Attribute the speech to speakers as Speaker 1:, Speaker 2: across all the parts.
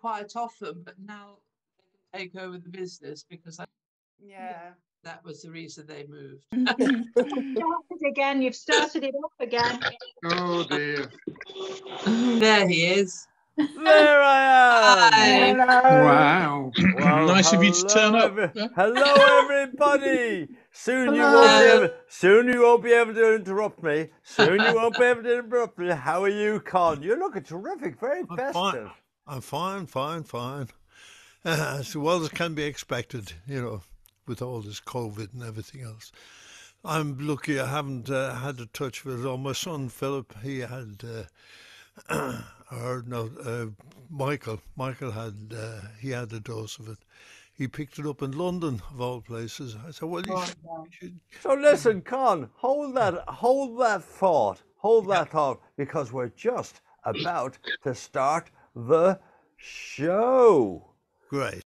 Speaker 1: quite often, but now they can take over the business because I,
Speaker 2: Yeah.
Speaker 1: that was the reason they moved.
Speaker 3: started again. You've started it up again.
Speaker 4: Oh dear.
Speaker 1: there he is.
Speaker 5: There I am.
Speaker 1: Hi.
Speaker 4: Wow.
Speaker 5: Well,
Speaker 4: nice of you to turn up.
Speaker 5: hello, everybody. Soon you won't be able. Soon you won't be able to interrupt me. Soon you won't be able to interrupt me. How are you, Con? You look terrific. Very
Speaker 6: I'm
Speaker 5: festive.
Speaker 6: fine. I'm fine, fine, fine. Uh, as well as can be expected, you know, with all this COVID and everything else. I'm lucky I haven't uh, had a touch with it all. My son Philip, he had, uh, or no, uh, Michael. Michael had, uh, he had a dose of it. He picked it up in London, of all places. I said, well, you
Speaker 1: Oh,
Speaker 6: should,
Speaker 1: no.
Speaker 6: you should
Speaker 5: So listen, Con, hold that, hold that thought, hold that thought, because we're just about to start the show.
Speaker 6: great.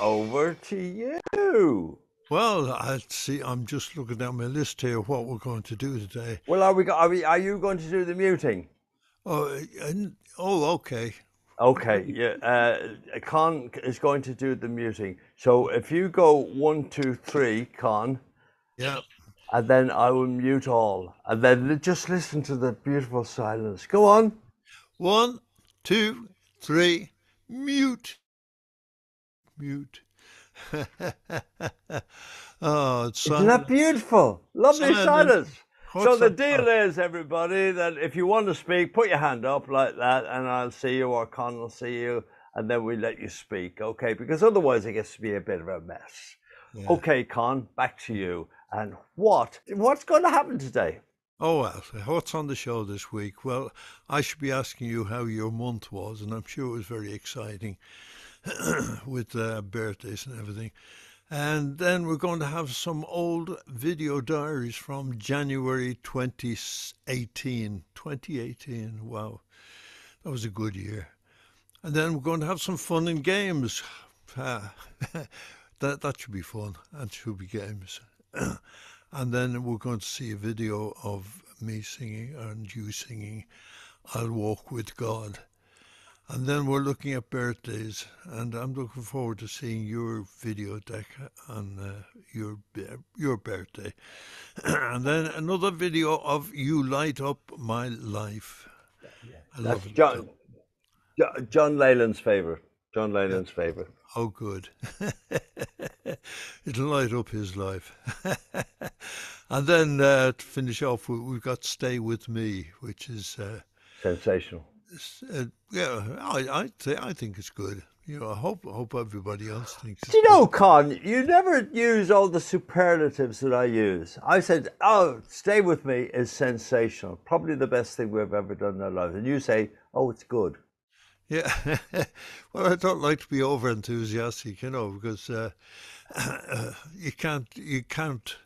Speaker 5: Over to you.
Speaker 6: Well, I see. I'm just looking down my list here. What we're going to do today.
Speaker 5: Well, are we? Are we? Are you going to do the muting?
Speaker 6: Oh, and, oh, okay.
Speaker 5: Okay, yeah. Uh, Con is going to do the muting. So if you go one, two, three, Con,
Speaker 6: Yeah.
Speaker 5: and then I will mute all, and then just listen to the beautiful silence. Go on.
Speaker 6: One, two, three. Mute. Mute. oh, it's
Speaker 5: Isn't that beautiful? Lovely
Speaker 6: Silence.
Speaker 5: silence. So the deal is, everybody, that if you want to speak, put your hand up like that, and I'll see you, or Con will see you, and then we let you speak, okay? Because otherwise, it gets to be a bit of a mess.
Speaker 6: Yeah.
Speaker 5: Okay, Con, back to you. And what? What's going to happen today?
Speaker 6: Oh well, what's on the show this week? Well, I should be asking you how your month was, and I'm sure it was very exciting with uh, birthdays and everything. And then we're going to have some old video diaries from January 2018. 2018, wow, that was a good year. And then we're going to have some fun and games. That that should be fun. and should be games. and then we're going to see a video of me singing and you singing I'll Walk with God. And then we're looking at birthdays, and I'm looking forward to seeing your video Dec on uh, your your birthday. and then another video of you light up my life. I
Speaker 5: That's
Speaker 6: love it.
Speaker 5: John, Jo- John Leyland's favourite. John Leyland's favourite.
Speaker 6: Oh, good. It'll light up his life. and then uh, to finish off, we- we've got "Stay with Me," which is. Uh,
Speaker 5: Sensational.
Speaker 6: Uh, yeah, I I, th- I think it's good. You know, I hope I hope everybody else thinks.
Speaker 5: Do you know, Con, you never use all the superlatives that I use. I said, oh, stay with me is sensational. Probably the best thing we've ever done in our lives. And you say, oh, it's good.
Speaker 6: good. Yeah. well, I don't like to be over enthusiastic, you know, because uh, you can't you can't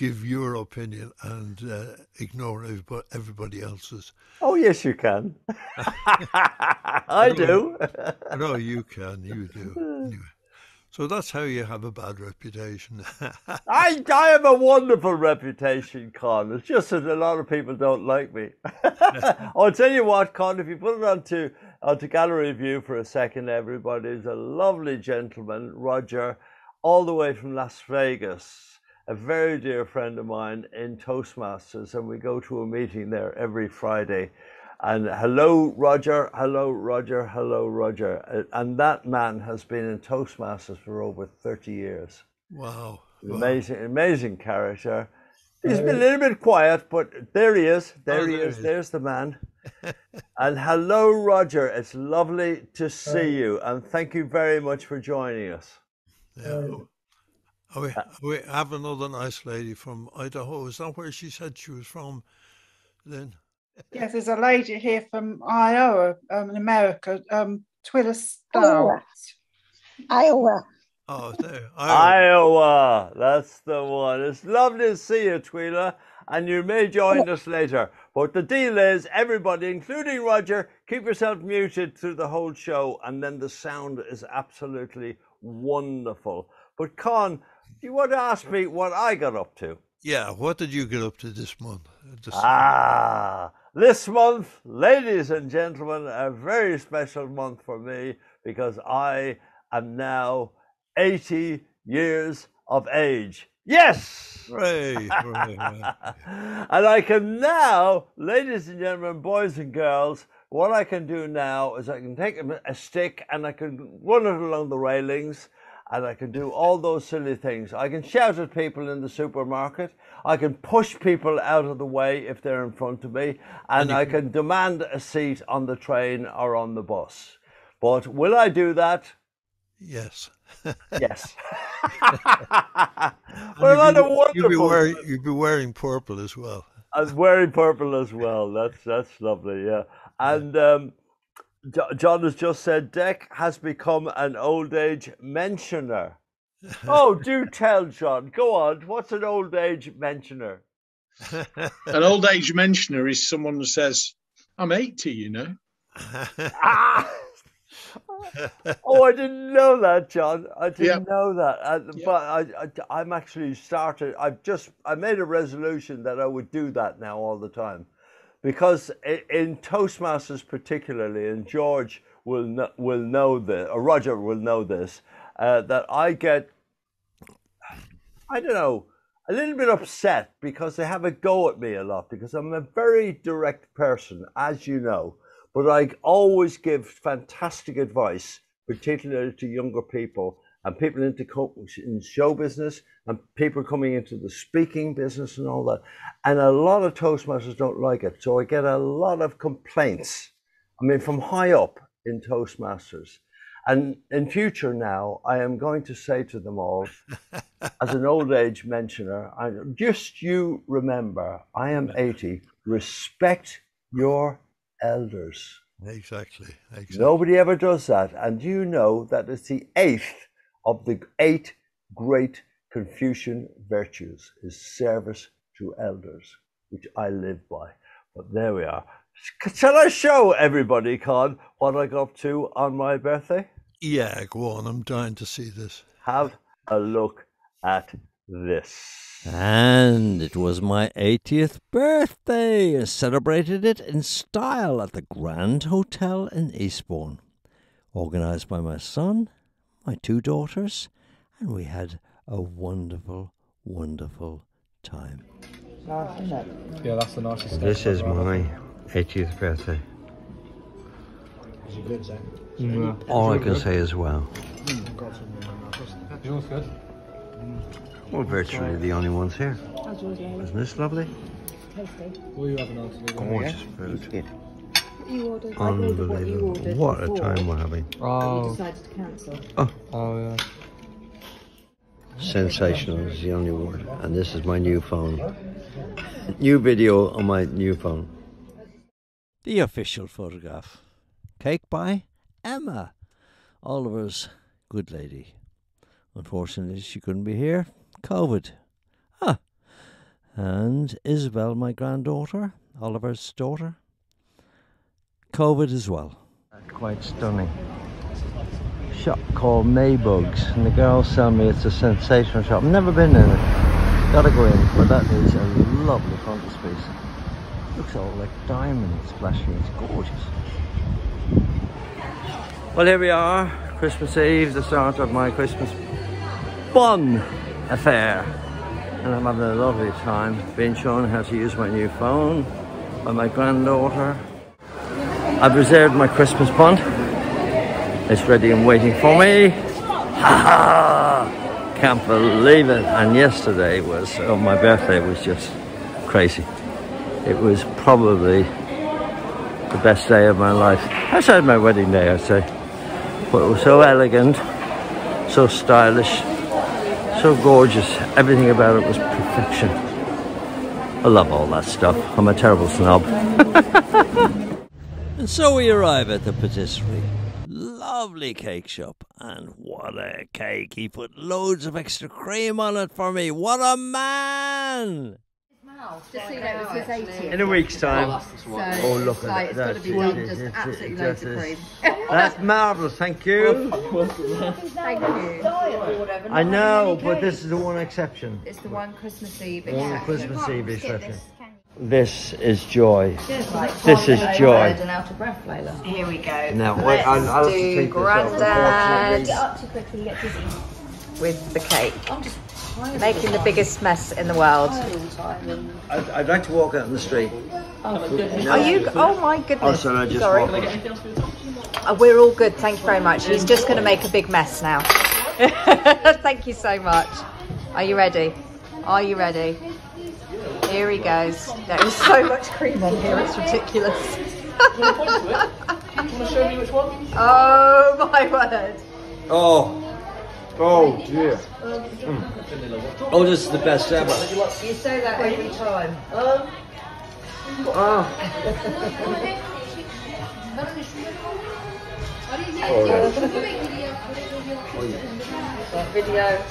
Speaker 6: give your opinion and uh, ignore everybody, everybody else's.
Speaker 5: Oh, yes, you can. I do.
Speaker 6: No, you can, you do. Anyway, so that's how you have a bad reputation.
Speaker 5: I, I have a wonderful reputation, Con. It's just that a lot of people don't like me. I'll tell you what, Con, if you put it onto, onto gallery view for a second, everybody's a lovely gentleman, Roger, all the way from Las Vegas, a very dear friend of mine in Toastmasters, and we go to a meeting there every Friday. And hello, Roger. Hello, Roger. Hello, Roger. And that man has been in Toastmasters for over 30 years.
Speaker 6: wow. wow.
Speaker 5: Amazing, amazing character. He's been a little bit quiet, but there he is. Oh, there
Speaker 6: Oh,
Speaker 5: he
Speaker 6: there
Speaker 5: is.
Speaker 6: he is.
Speaker 5: There's the man. and hello, Roger. It's lovely to see you, and thank you very much for joining us.
Speaker 6: Yeah. Oh, we, we have another nice lady from Idaho. Is that where she said she was from, Lynn?
Speaker 2: Yes, there's a lady here from Iowa, um, in America, um, Twitter
Speaker 4: Iowa. Iowa.
Speaker 6: Oh, there. Iowa.
Speaker 5: Iowa, that's the one. It's lovely to see you, Twila, and you may join us later. But the deal is, everybody, including Roger, keep yourself muted through the whole show, and then the sound is absolutely wonderful. But Con, you want to ask me what I got up to?
Speaker 6: Yeah, what did you get up to this month? This-
Speaker 5: Ah, this month, ladies and gentlemen, a very special month for me because I am now 80 years of age. Yes!
Speaker 6: Hooray, hooray, hooray.
Speaker 5: and I can now, ladies and gentlemen, boys and girls, what I can do now is I can take a, a stick and I can run it along the railings and I can do all those silly things. I can shout at people in the supermarket. I can push people out of the way if they're in front of me. And I can demand a seat on the train or on the bus. But will I do that?
Speaker 6: yes.
Speaker 5: Yes. Well, a
Speaker 6: be-
Speaker 5: wonderful.
Speaker 6: You'd be, wearing, you'd be wearing purple as well.
Speaker 5: I was wearing purple as well. That's that's lovely, yeah. And um, John has just said Dec has become an old age mentioner. oh, do tell, John. Go on. What's an old age mentioner?
Speaker 7: An old age mentioner is someone who says, I'm 80, you know.
Speaker 5: Ah! oh, I didn't know that, John. I didn't
Speaker 7: Yeah.
Speaker 5: know that. Uh,
Speaker 7: Yeah.
Speaker 5: But I, I, I'm actually started. I've just I made a resolution that I would do that now all the time, because in Toastmasters particularly, and George will know, will know this, or Roger will know this, uh, that I get. I don't know. A little bit upset because they have a go at me a lot because I'm a very direct person, as you know but I always give fantastic advice, particularly to younger people and people into co- in show business and people coming into the speaking business and all that. And a lot of Toastmasters don't like it, so I get a lot of complaints. I mean, from high up in Toastmasters. And in future now, I am going to say to them all, as an old age mentioner, I, just you remember, I am 80. Respect your elders.
Speaker 6: exactly. Exactly.
Speaker 5: Nobody ever does that. And you know that it's the eighth of the eight great Confucian virtues is service to elders, which I live by. But there we are. Shall I show everybody, Con, what I got up to on my birthday?
Speaker 6: Yeah, go on. I'm dying to see this.
Speaker 5: Have a look at this.
Speaker 8: And it was my 80th birthday. I celebrated it in style at the Grand Hotel in Eastbourne. Organised by my son, my two daughters, and we had a wonderful, wonderful time.
Speaker 9: Yeah, that's the nicest.
Speaker 10: This is my 80th birthday.
Speaker 9: Yeah.
Speaker 10: All I can say is wow.
Speaker 9: Yours good?
Speaker 10: We're virtually the only ones here. Isn't this lovely?
Speaker 9: What are you having on today?
Speaker 10: Gorgeous food.
Speaker 11: You ordered. I ordered what you
Speaker 10: Unbelievable.
Speaker 11: ordered.
Speaker 10: What a
Speaker 11: before,
Speaker 10: time we're having.
Speaker 11: but You
Speaker 9: Oh,
Speaker 11: decided to cancel.
Speaker 9: oh yeah.
Speaker 10: Sensational is the only word. And this is my new phone. New video on my new phone.
Speaker 8: The official photograph. Cake by Emma, Oliver's good lady. Unfortunately, she couldn't be here. COVID. Ah. And Isabel, my granddaughter, Oliver's daughter. COVID as well.
Speaker 10: Quite stunning. Shop called Maybugs, and the girls tell me it's a sensational shop. I've Never been in it. Gotta go in, but that is a lovely frontispiece. Looks all like diamonds flashing. It's gorgeous. Well, here we are, Christmas Eve, the start of my Christmas fun affair. And I'm having a lovely time being shown how to use my new phone by my granddaughter. I've reserved my Christmas pond. It's ready and waiting for me. Ha ha! Can't believe it. And yesterday was, oh, my birthday was just crazy. It was probably the best day of my life. Outside my wedding day, I'd say. But it was so elegant, so stylish, so gorgeous. Everything about it was perfection. I love all that stuff. I'm a terrible snob.
Speaker 8: And so we arrive at the patisserie. Lovely cake shop. And what a cake. He put loads of extra cream on it for me. What a man!
Speaker 11: Just so you know, it's his 80th.
Speaker 10: In a week's time.
Speaker 11: So,
Speaker 10: Oh, look at
Speaker 11: like,
Speaker 10: that.
Speaker 11: It's got to be
Speaker 10: That's-
Speaker 11: done just absolutely loads of cream.
Speaker 10: That's marvellous, thank you.
Speaker 11: Thank you.
Speaker 10: I know, but this is the one exception.
Speaker 11: It's the one Christmas Eve.
Speaker 10: One
Speaker 11: exception.
Speaker 10: Christmas Eve exception.
Speaker 11: This.
Speaker 10: This is joy.
Speaker 11: Like,
Speaker 10: This is joy.
Speaker 11: And out of breath, Here we go.
Speaker 10: Now, wait, I'll, I'll have to
Speaker 11: do
Speaker 10: take this off,
Speaker 11: Grandad
Speaker 10: unfortunately.
Speaker 11: up too quickly, you get dizzy. with the cake. I'm just making the biggest mess in the world.
Speaker 10: I'd, I'd like to walk out in the street.
Speaker 11: Are you? Oh my
Speaker 10: Oh,
Speaker 11: goodness.
Speaker 10: sorry, I just
Speaker 11: Sorry.
Speaker 10: walked.
Speaker 11: Uh, we're all good, thank you very much. He's just going to make a big mess now. thank you so much. Are you ready? Are you ready? Here he goes. There is so much cream on here, it's ridiculous. Oh my word.
Speaker 10: Oh, oh dear. Mm. Oh, this is the best ever.
Speaker 11: You say that every time.
Speaker 10: Oh. oh yeah. Oh, yeah.
Speaker 11: Video.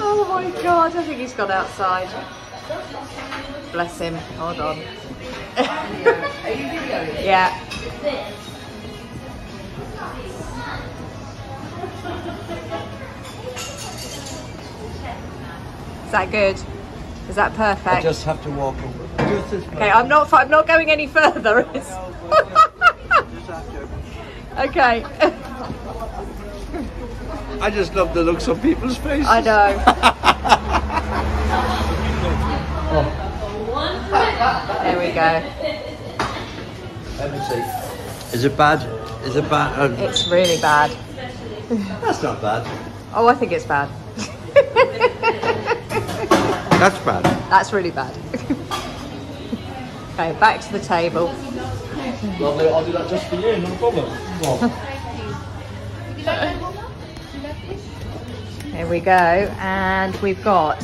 Speaker 11: Oh my god, I think he's gone outside. Bless him. Hold on. yeah. Is that good? Is that perfect?
Speaker 10: I just have to walk over.
Speaker 11: Okay, I'm not. I'm not going any further. Okay.
Speaker 10: I just love the looks on people's faces.
Speaker 11: I know. There we go.
Speaker 10: Let me see. Is it bad? Is it bad? Uh,
Speaker 11: It's really bad.
Speaker 10: that's not bad.
Speaker 11: Oh, I think it's bad.
Speaker 10: That's bad.
Speaker 11: That's really bad. okay, back to the table.
Speaker 9: Lovely, I'll do that just for you, no problem.
Speaker 11: Here we go, and we've got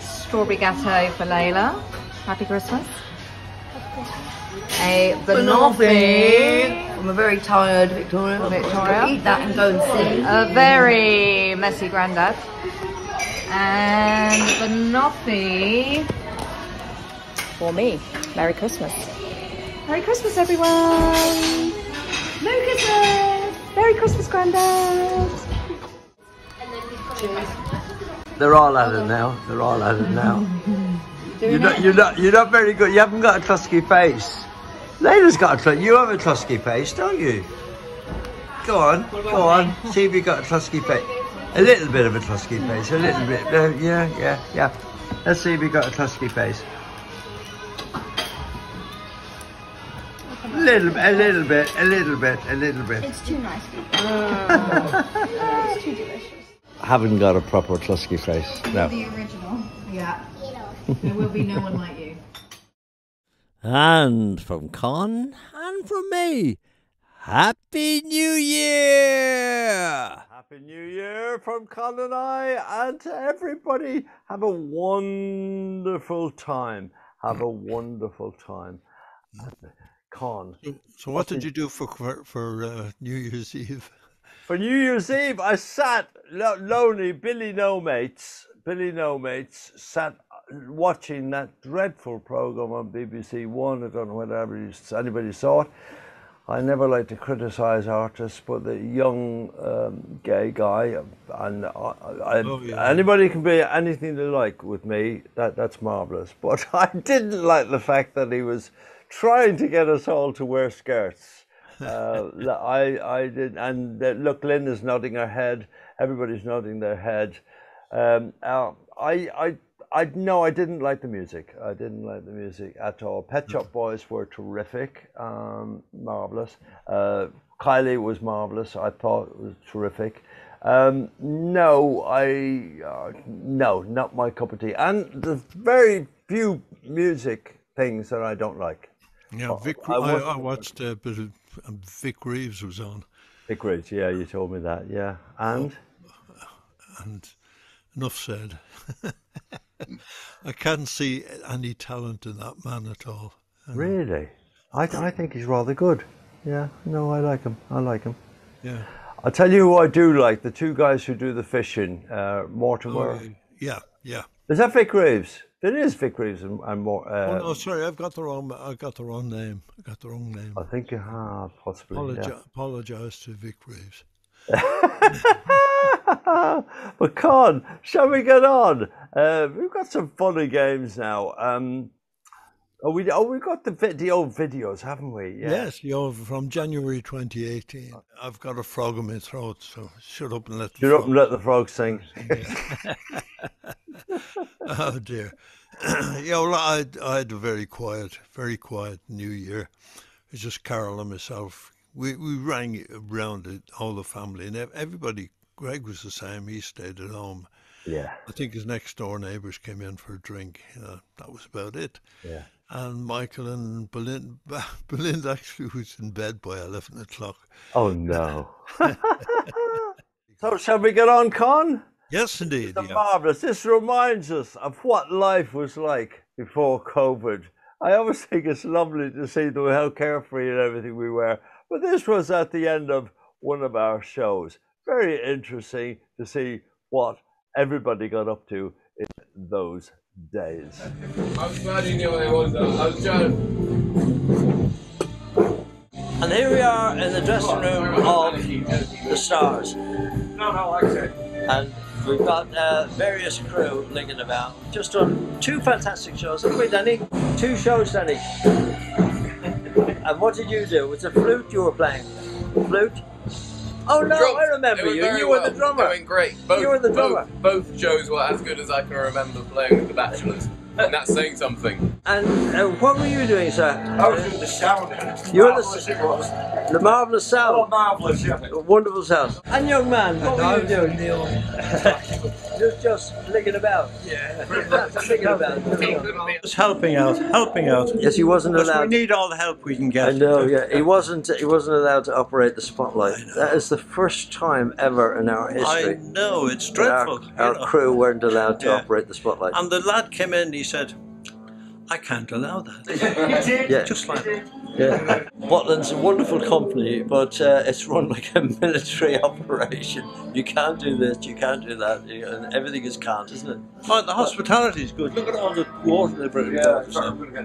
Speaker 11: strawberry gateau for Layla. Happy Christmas. A banoffee.
Speaker 12: I'm a very tired Victoria.
Speaker 11: Victoria.
Speaker 12: Eat that and go and see.
Speaker 11: A very messy granddad. And banoffee for me. Merry Christmas. Merry Christmas, everyone. Merry Christmas. Merry Christmas, granddad.
Speaker 10: They're all at it now. They're all at it now. You're not, you're not, you're not very good. You haven't got a trusky face. Layla's got a trusky. You have a trusky face, don't you? Go on, go on. See if you got a trusky face. A little bit of a trusky face. A little bit. Uh, yeah, yeah, yeah. Let's see if you got a trusky face. A little, bit, a little bit, a little bit, a little bit.
Speaker 13: It's too nice. it's too delicious.
Speaker 10: Haven't got a proper trusky face. No.
Speaker 11: The original. Yeah. There will be no one like you.
Speaker 8: And from Con and from me, Happy New Year!
Speaker 5: Happy New Year from Con and I, and to everybody. Have a wonderful time. Have a wonderful time. Con.
Speaker 6: So what did you do for for, for uh, New Year's Eve?
Speaker 5: For New Year's Eve, I sat lo- lonely. Billy No Mates, Billy No Mates, sat uh, watching that dreadful program on BBC One. I don't know whether anybody, saw it. I never like to criticise artists, but the young um, gay guy, and I, I,
Speaker 6: Oh, yeah.
Speaker 5: anybody can be anything they like with me. That that's marvelous. But I didn't like the fact that he was trying to get us all to wear skirts. Uh, I I did, and uh, look, Linda's nodding her head. Everybody's nodding their head. Um, uh, I I I no, I didn't like the music. I didn't like the music at all. Pet Shop Boys were terrific, um, marvelous. Uh, Kylie was marvelous. I thought it was terrific. Um, no, I uh, no, not my cup of tea. And the very few music things that I don't like.
Speaker 6: Yeah, Vic.
Speaker 5: I
Speaker 6: I, watched a bit of Vic Reeves was on.
Speaker 5: Vic Reeves, yeah, you told me that, yeah. And
Speaker 6: and enough said. I can't see any talent in that man at all.
Speaker 5: Really? I, I think he's rather good. Yeah, no, I like him. I like him.
Speaker 6: Yeah.
Speaker 5: I'll tell you who I do like the two guys who do the fishing, uh, Mortimer.
Speaker 6: Oh, yeah, yeah.
Speaker 5: Is that Vic Reeves? It is Vic Reeves and, and more. Uh,
Speaker 6: oh no, sorry, I've got the wrong. I got the wrong name. I got the wrong name.
Speaker 5: I think you have possibly.
Speaker 6: Apologi-
Speaker 5: yeah.
Speaker 6: Apologize to Vic Reeves.
Speaker 5: but Con, shall we get on? Uh, we've got some funny games now. Um, oh, we oh we got the vi- the old videos, haven't we? Yeah.
Speaker 6: Yes, you're from January 2018. I've got a frog in my throat, so shut up and let the
Speaker 5: Shut up and let the frog sing.
Speaker 6: oh dear. yeah, well, I I had a very quiet, very quiet New Year. It's just Carol and myself. We we rang around it, all the family, and everybody. Greg was the same. He stayed at home.
Speaker 5: Yeah.
Speaker 6: I think his next door neighbours came in for a drink. You know, that was about it.
Speaker 5: Yeah.
Speaker 6: And Michael and Belinda, Belinda actually was in bed by eleven o'clock.
Speaker 5: Oh no. so shall we get on, Con?
Speaker 6: Yes, indeed.
Speaker 5: It's
Speaker 6: yeah.
Speaker 5: marvelous. This reminds us of what life was like before COVID. I always think it's lovely to see the, how carefree and everything we were. But this was at the end of one of our shows. Very interesting to see what everybody got up to in those days.
Speaker 9: I was glad you knew what it was. I was trying.
Speaker 10: And here we are in the dressing room of the stars.
Speaker 9: No, no, like I said.
Speaker 10: And we've got uh, various crew linking about. Just done two fantastic shows, haven't we, Danny? Two shows, Danny. and what did you do? Was it flute you were playing? Flute? Oh no,
Speaker 9: Drums.
Speaker 10: I remember
Speaker 9: They
Speaker 10: you.
Speaker 9: very
Speaker 10: You were
Speaker 9: well.
Speaker 10: the drummer.
Speaker 9: They went great. Both,
Speaker 10: You were the drummer.
Speaker 9: Both, shows were as good as I can remember playing with the Bachelors. And that's saying something.
Speaker 10: And uh, what were you doing, sir?
Speaker 9: I was doing the sound.
Speaker 10: You were the,
Speaker 9: Marvellous it was.
Speaker 10: the marvelous sound.
Speaker 9: Oh, marvellous, yeah.
Speaker 10: Wonderful sound. And young man, what were you doing? just, just flicking about. Yeah. flicking about.
Speaker 13: Just helping out, helping out.
Speaker 10: Yes, he wasn't
Speaker 13: Because
Speaker 10: allowed.
Speaker 13: We need all the help we can get.
Speaker 10: I know, yeah. He wasn't. He wasn't allowed to operate the spotlight. That is the first time ever in our history.
Speaker 13: I know it's
Speaker 10: that our-
Speaker 13: dreadful.
Speaker 10: Our, crew weren't allowed to
Speaker 13: Yeah.
Speaker 10: operate the spotlight.
Speaker 13: And the lad came in. He said, "I can't allow that."
Speaker 10: Yeah.
Speaker 13: Just like that.
Speaker 10: Yeah. Butlin's a wonderful company, but uh, it's run like a military operation. You can't do this, you can't do that, you, and everything is can't, isn't it?
Speaker 13: Oh, the hospitality is good. Look at all the water they bring. Yeah,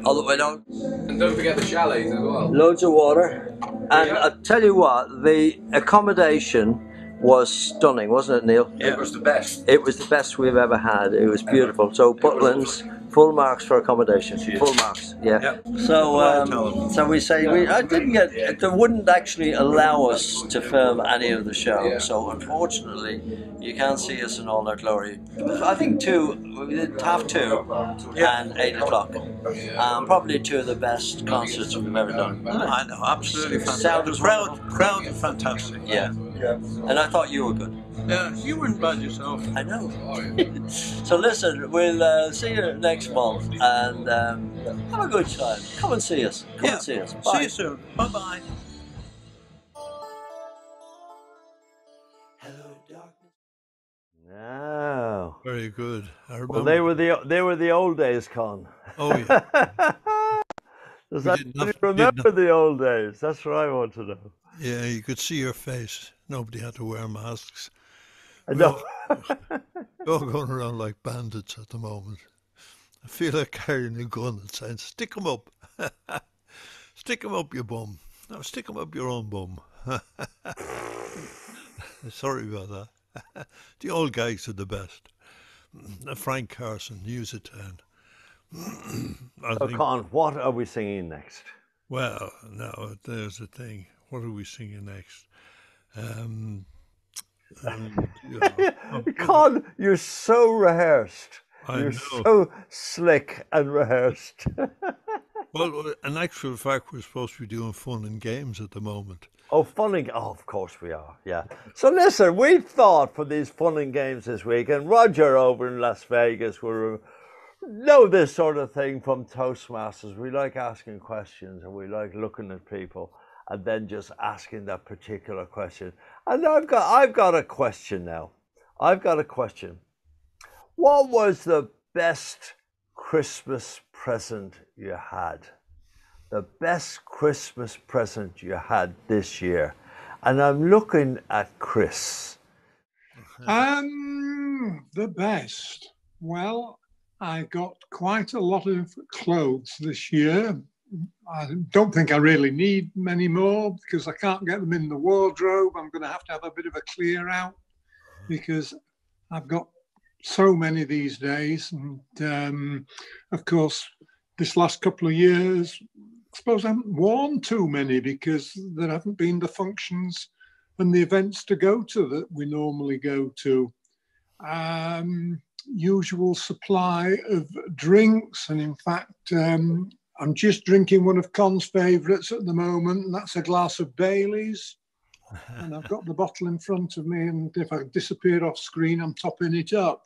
Speaker 10: All the way down.
Speaker 9: And don't forget the chalets as well.
Speaker 10: Loads of water. And I tell you what, the accommodation was stunning, wasn't it, Neil?
Speaker 9: It was the best.
Speaker 10: It was the best we've ever had. It was beautiful. So Butlin's full marks for accommodation. Full marks. Yeah. So um, so we say we I didn't get they wouldn't actually allow us to film any of the show.
Speaker 9: Yeah.
Speaker 10: So unfortunately you can't see us in all our glory. I think two we did half two yeah. and eight o'clock. Um, probably two of the best concerts we've ever done.
Speaker 13: I know, absolutely fantastic.
Speaker 10: Sound
Speaker 13: the crowd, crowd fantastic.
Speaker 10: Yeah. And I thought you were good.
Speaker 13: Yeah, you weren't bad yourself.
Speaker 10: I know. so listen, we'll uh, see you next month and um, have a good time. Come and see us. Come
Speaker 13: Yeah.
Speaker 10: and see us.
Speaker 13: See you soon. Bye bye. Hello dark.
Speaker 5: No.
Speaker 6: Very good. I remember.
Speaker 5: Well, they were the they were the old days, Con.
Speaker 6: Oh yeah.
Speaker 5: Does that
Speaker 6: did
Speaker 5: do you
Speaker 6: not-
Speaker 5: remember the old days? That's what I want to know.
Speaker 6: Yeah, you could see your face. Nobody had to wear masks.
Speaker 5: I know.
Speaker 6: We're all going around like bandits at the moment. I feel like carrying a gun and saying, "Stick 'em up, stick 'em up, your bum. No, stick 'em up your own bum." Sorry about that. the old guys are the best. Frank Carson, use of Town. I
Speaker 5: So,
Speaker 6: think-
Speaker 5: Con, what are we singing next?
Speaker 6: well, now there's the thing. What are we singing next? Um, um, yeah.
Speaker 5: Con, you're so rehearsed.
Speaker 6: I
Speaker 5: you're
Speaker 6: know.
Speaker 5: so slick and rehearsed.
Speaker 6: well, in actual fact, we're supposed to be doing fun and games at the moment.
Speaker 5: Oh, fun and oh, of course we are. Yeah. So listen, we thought for these fun and games this week, and Roger over in Las Vegas will know this sort of thing from Toastmasters. We like asking questions, and we like looking at people, and then just asking that particular question. And I've got I've got a question now. I've got a question. What was the best Christmas present you had? The best Christmas present you had this year? And I'm looking at Chris.
Speaker 14: Um, the best. Well, I got quite a lot of clothes this year. I don't think I really need many more because I can't get them in the wardrobe. I'm going to have to have a bit of a clear out because I've got so many these days. And um, of course, this last couple of years, I suppose I haven't worn too many because there haven't been the functions and the events to go to that we normally go to. Um, usual supply of drinks, and in fact, um, I'm just drinking one of Con's favourites at the moment, and that's a glass of Bailey's. and I've got the bottle in front of me, and if I disappear off screen, I'm topping it up.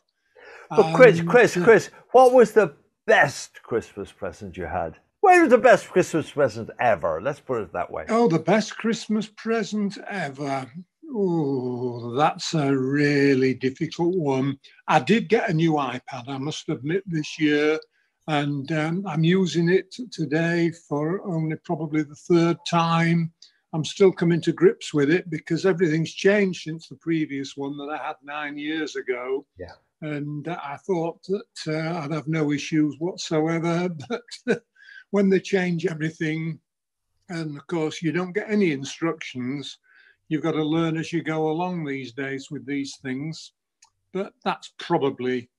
Speaker 5: But Chris, Chris,
Speaker 14: uh,
Speaker 5: Chris, what was the best Christmas present you had? What was the best Christmas present ever? Let's put it that way.
Speaker 14: Oh, the best Christmas present ever. Oh, that's a really difficult one. I did get a new iPad, I must admit, this year, and um, I'm using it today for only probably the third time. I'm still coming to grips with it because everything's changed since the previous one that I had nine years ago.
Speaker 5: Yeah.
Speaker 14: And I thought that uh, I'd have no issues whatsoever. But when they change everything, and of course, you don't get any instructions. You've got to learn as you go along these days with these things. But that's probably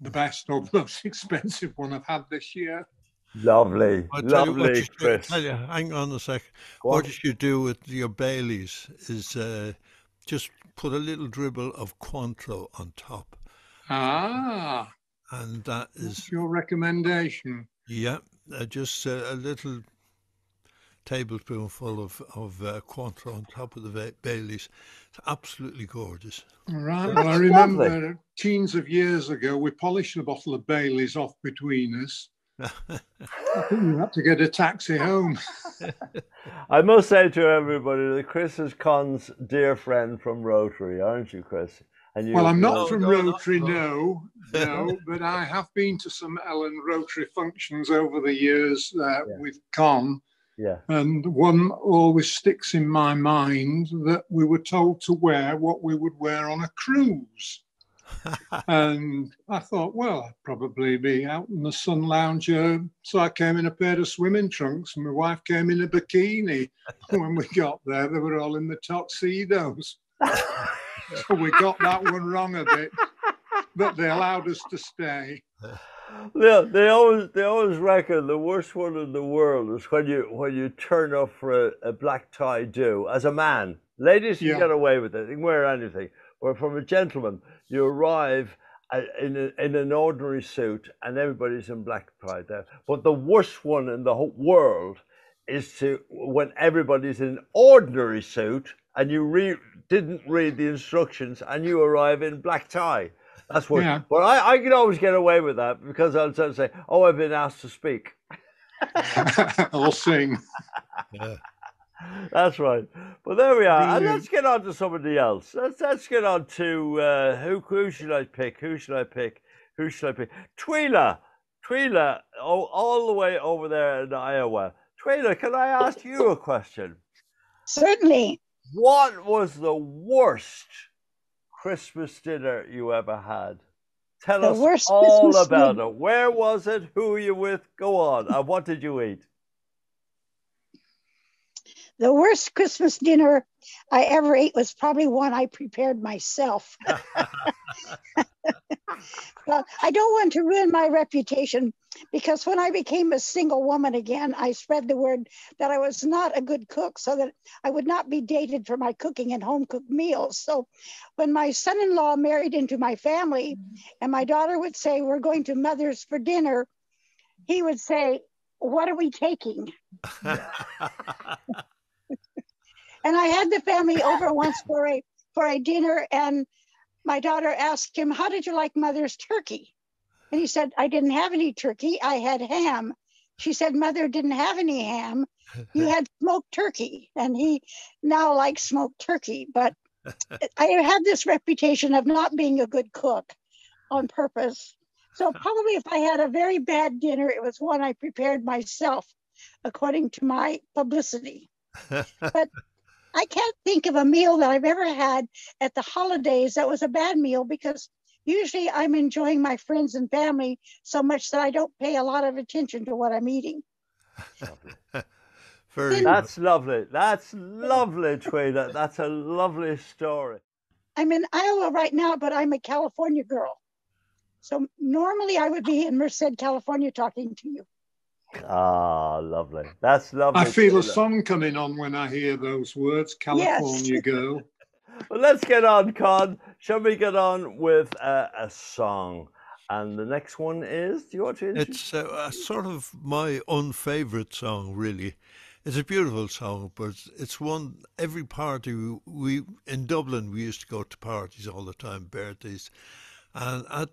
Speaker 14: the best or most expensive one I've had this year.
Speaker 5: Lovely,
Speaker 6: I tell you what
Speaker 5: lovely,
Speaker 6: you should-
Speaker 5: Chris.
Speaker 6: tell you, hang on a sec.
Speaker 5: Go
Speaker 6: what
Speaker 5: on.
Speaker 6: you should do with your Baileys is uh, just put a little dribble of Cointreau on top,
Speaker 14: Ah,
Speaker 6: and that is
Speaker 14: what's your recommendation?
Speaker 6: yeah, uh, just uh, a little tablespoonful of of uh, Cointreau on top of the Baileys. It's absolutely gorgeous.
Speaker 14: All right. Well, I remember
Speaker 5: lovely.
Speaker 14: teens of years ago, we polished a bottle of Bailey's off between us. I think we had to get a taxi home.
Speaker 5: I must say to everybody that Chris is Con's dear friend from Rotary, aren't you, Chris? And you,
Speaker 14: Well, I'm
Speaker 5: you-
Speaker 14: not from Rotary, no, no, but I have been to some Elland Rotary functions over the years uh, with Con.
Speaker 5: Yeah.
Speaker 14: And one always sticks in my mind that we were told to wear what we would wear on a cruise. and I thought, well, I'd probably be out in the sun lounger. Uh, so I came in a pair of swimming trunks, and my wife came in a bikini. when we got there, they were all in the tuxedos. so we got that one wrong a bit, but they allowed us to stay.
Speaker 5: Yeah, they always they always reckon the worst one in the world is when you when you turn up for a, a black tie do as a man. Ladies you
Speaker 14: Yeah.
Speaker 5: get away with it; you can wear anything. But from a gentleman, you arrive uh, in a, in an ordinary suit, and everybody's in black tie there. But the worst one in the whole world is to when everybody's in ordinary suit and you re- didn't read the instructions and you arrive in black tie. That's what.
Speaker 14: Yeah.
Speaker 5: But I, I can always get away with that because I'll sort of say, "Oh, I've been asked to speak."
Speaker 14: I'll sing.
Speaker 5: That's right. But there we are. And let's get on to somebody else. Let's let's get on to uh, who who should I pick? Who should I pick? Who should I pick? Twila. Twila, oh, all the way over there in Iowa. Twila, can I ask you a question?
Speaker 4: Certainly.
Speaker 5: What was the worst Christmas dinner you ever had? Tell
Speaker 4: The
Speaker 5: us all
Speaker 4: Christmas
Speaker 5: about
Speaker 4: dinner-
Speaker 5: it. Where was it? Who were you with? Go on. And what did you eat?
Speaker 4: The worst Christmas dinner I ever ate was probably one I prepared myself. well, I don't want to ruin my reputation because when I became a single woman again, I spread the word that I was not a good cook so that I would not be dated for my cooking and home cooked meals. So when my son in law married into my family and my daughter would say, We're going to mother's for dinner, he would say, What are we taking? And I had the family over once for a for a dinner, and my daughter asked him, "How did you like mother's turkey?" And he said, "I didn't have any turkey. I had ham." She said, "Mother didn't have any ham. You had smoked turkey." And he now likes smoked turkey, but I have this reputation of not being a good cook on purpose. So probably if I had a very bad dinner, it was one I prepared myself according to my publicity. But I can't think of a meal that I've ever had at the holidays that was a bad meal because usually I'm enjoying my friends and family so much that I don't pay a lot of attention to what I'm eating.
Speaker 15: Very
Speaker 5: That's lovely. That's lovely, Twila. That's a lovely story.
Speaker 4: I'm in Iowa right now, but I'm a California girl. So normally I would be in Merced, California talking to you.
Speaker 5: Ah, lovely. That's lovely.
Speaker 14: I feel a song coming on when I hear those words, California girl.
Speaker 5: Well, let's get on, Con. Shall we get on with uh, a song? And the next one is, do you want to introduce?
Speaker 15: It's uh, a sort of my unfavorite song, really. It's a beautiful song, but it's one every party we, we in Dublin we used to go to parties all the time, birthdays, and at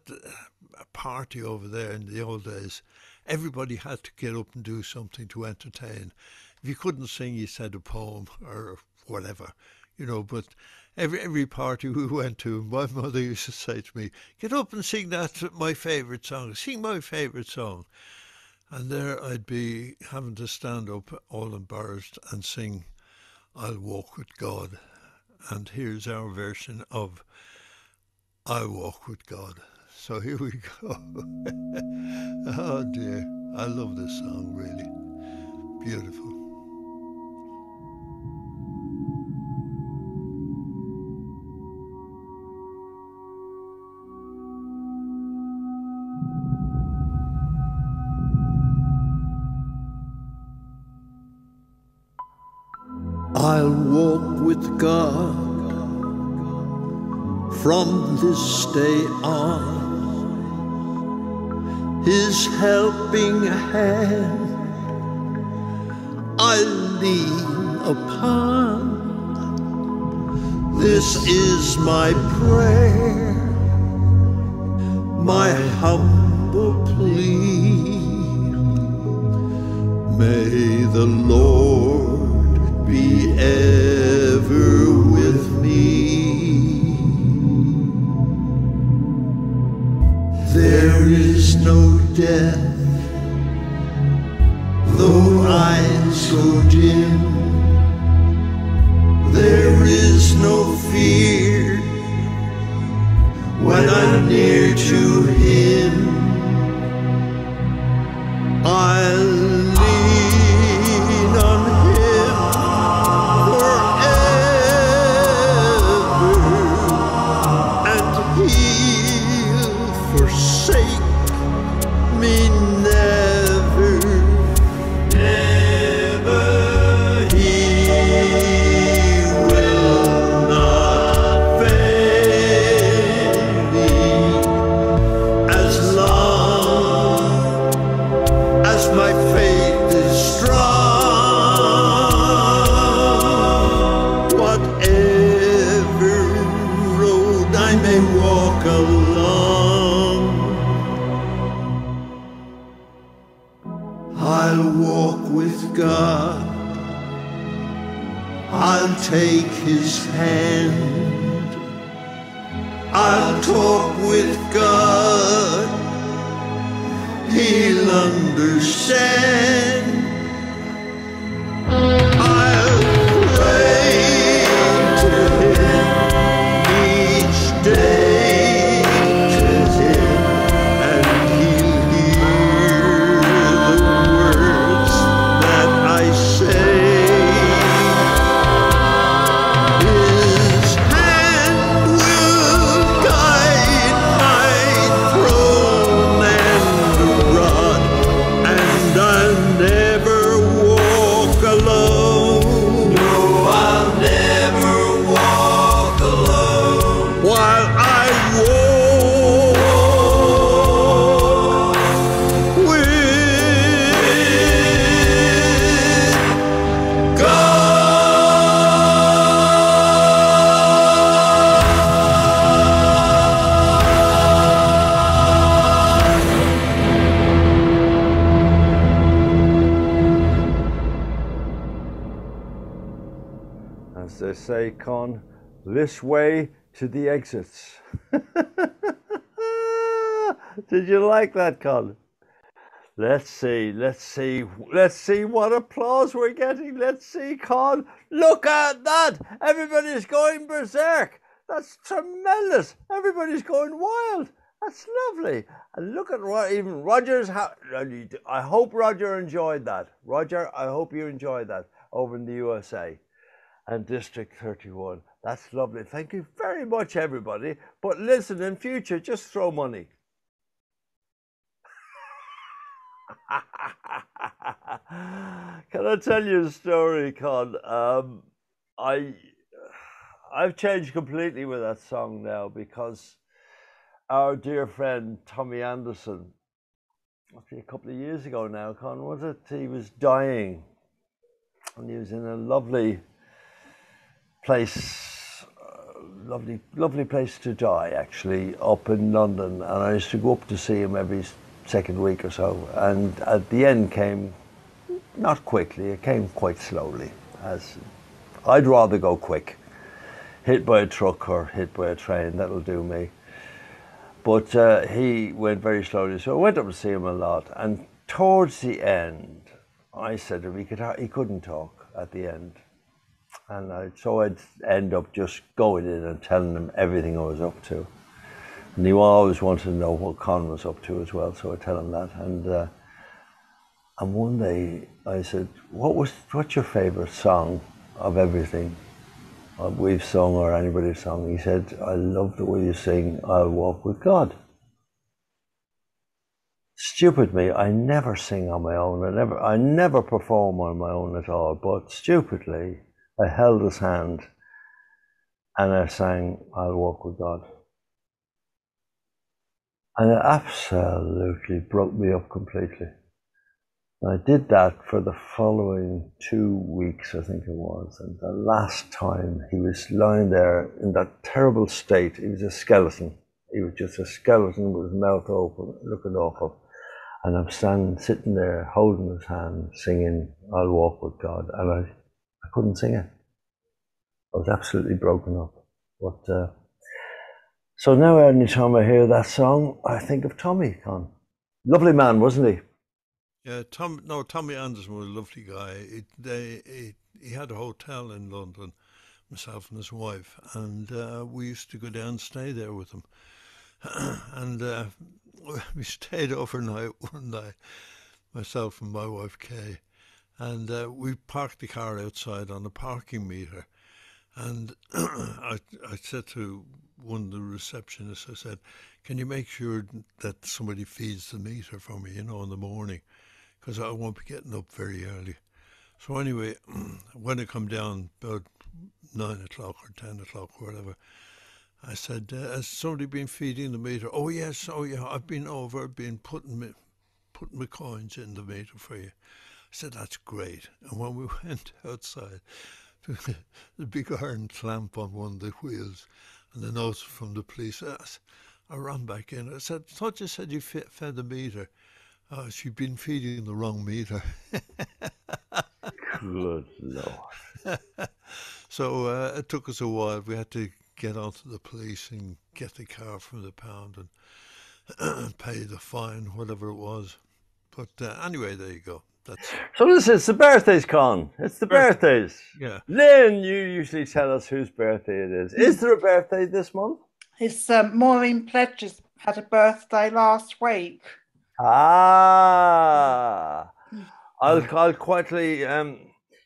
Speaker 15: a party over there in the old days, everybody had to get up and do something to entertain. If you couldn't sing, you said a poem or whatever, you know. But every every party we went to, my mother used to say to me, "Get up and sing that my favourite song. Sing my favourite song." And there I'd be having to stand up all embarrassed and sing I'll Walk with God. And here's our version of I'll Walk with God. So here we go. oh dear. I love this song really. Beautiful.
Speaker 6: I'll walk with God from this day on. His helping hand I lean upon. This is my prayer, my humble plea. May the Lord be ever with me. There is no death, though eyes go dim. There is no fear when I'm near to Him. I'll
Speaker 5: this way to the exits. Did you like that, Colin? Let's see, let's see, let's see what applause we're getting. Let's see, Con. Look at that! Everybody's going berserk. That's tremendous. Everybody's going wild. That's lovely. And look at what even Roger's. Ha- I hope Roger enjoyed that. Roger, I hope you enjoyed that over in the USA and District 31. That's lovely. Thank you very much, everybody. But listen, in future, just throw money. Can I tell you a story, Con? Um, I I've changed completely with that song now because our dear friend Tommy Anderson, a couple of years ago now, Con, was it? He was dying, and he was in a lovely place, lovely, lovely place to die, actually, up in London. And I used to go up to see him every second week or so. And at the end came, not quickly, it came quite slowly. As I'd rather go quick, hit by a truck or hit by a train. That'll do me. But uh, he went very slowly, so I went up to see him a lot. And towards the end, I said to him he could he couldn't talk at the end, and I, so I'd end up just going in and telling him everything I was up to. And he always wanted to know what Con was up to as well, so I tell him that. And uh, and one day I said, "What was what's your favorite song of everything uh, we've sung or anybody's sung?" He said, "I love the way you sing. I'll walk with God." Stupid me, I never sing on my own. I never, I never perform on my own at all. But stupidly, I held his hand and I sang, "I'll walk with God." And it absolutely broke me up completely. And I did that for the following two weeks, I think it was. And the last time he was lying there in that terrible state, he was a skeleton. He was just a skeleton with his mouth open, looking awful. And I'm standing, sitting there, holding his hand, singing, I'll walk with God. And I, couldn't sing it. I was absolutely broken up. But, uh, so now anytime I hear that song, I think of Tommy Con. Lovely man, wasn't he?
Speaker 6: Yeah, Tom. No, Tommy Anderson was a lovely guy. It, they, it, he had a hotel in London, myself and his wife, and uh, we used to go down and stay there with him. and uh, we stayed overnight one night, myself and my wife Kay, and uh, we parked the car outside on a parking meter. And I, I said to one of the receptionists, I said, "Can you make sure that somebody feeds the meter for me, you know, in the morning, because I won't be getting up very early." So anyway, when I come down about nine o'clock or ten o'clock, or whatever, I said, uh, "Has somebody been feeding the meter?" Oh yes, oh yeah, I've been over, been putting me, putting my coins in the meter for you. I said, "That's great." And when we went outside, the big iron clamp on one of the wheels, and the notes from the police. I ran back in. I said, "Thought you said you fed the meter." Oh, she'd been feeding the wrong meter.
Speaker 5: Good lord.
Speaker 6: so uh, it took us a while. We had to get onto the police and get the car from the pound and pay the fine, whatever it was. But uh, anyway, there you go. That's
Speaker 5: So this is the birthdays, Con. It's the birthdays.
Speaker 6: yeah.
Speaker 5: Lynn, you usually tell us whose birthday it is. Is there a birthday this month?
Speaker 2: It's um, Maureen Pledges had a birthday last week.
Speaker 5: Ah, I'll, I'll quietly, um,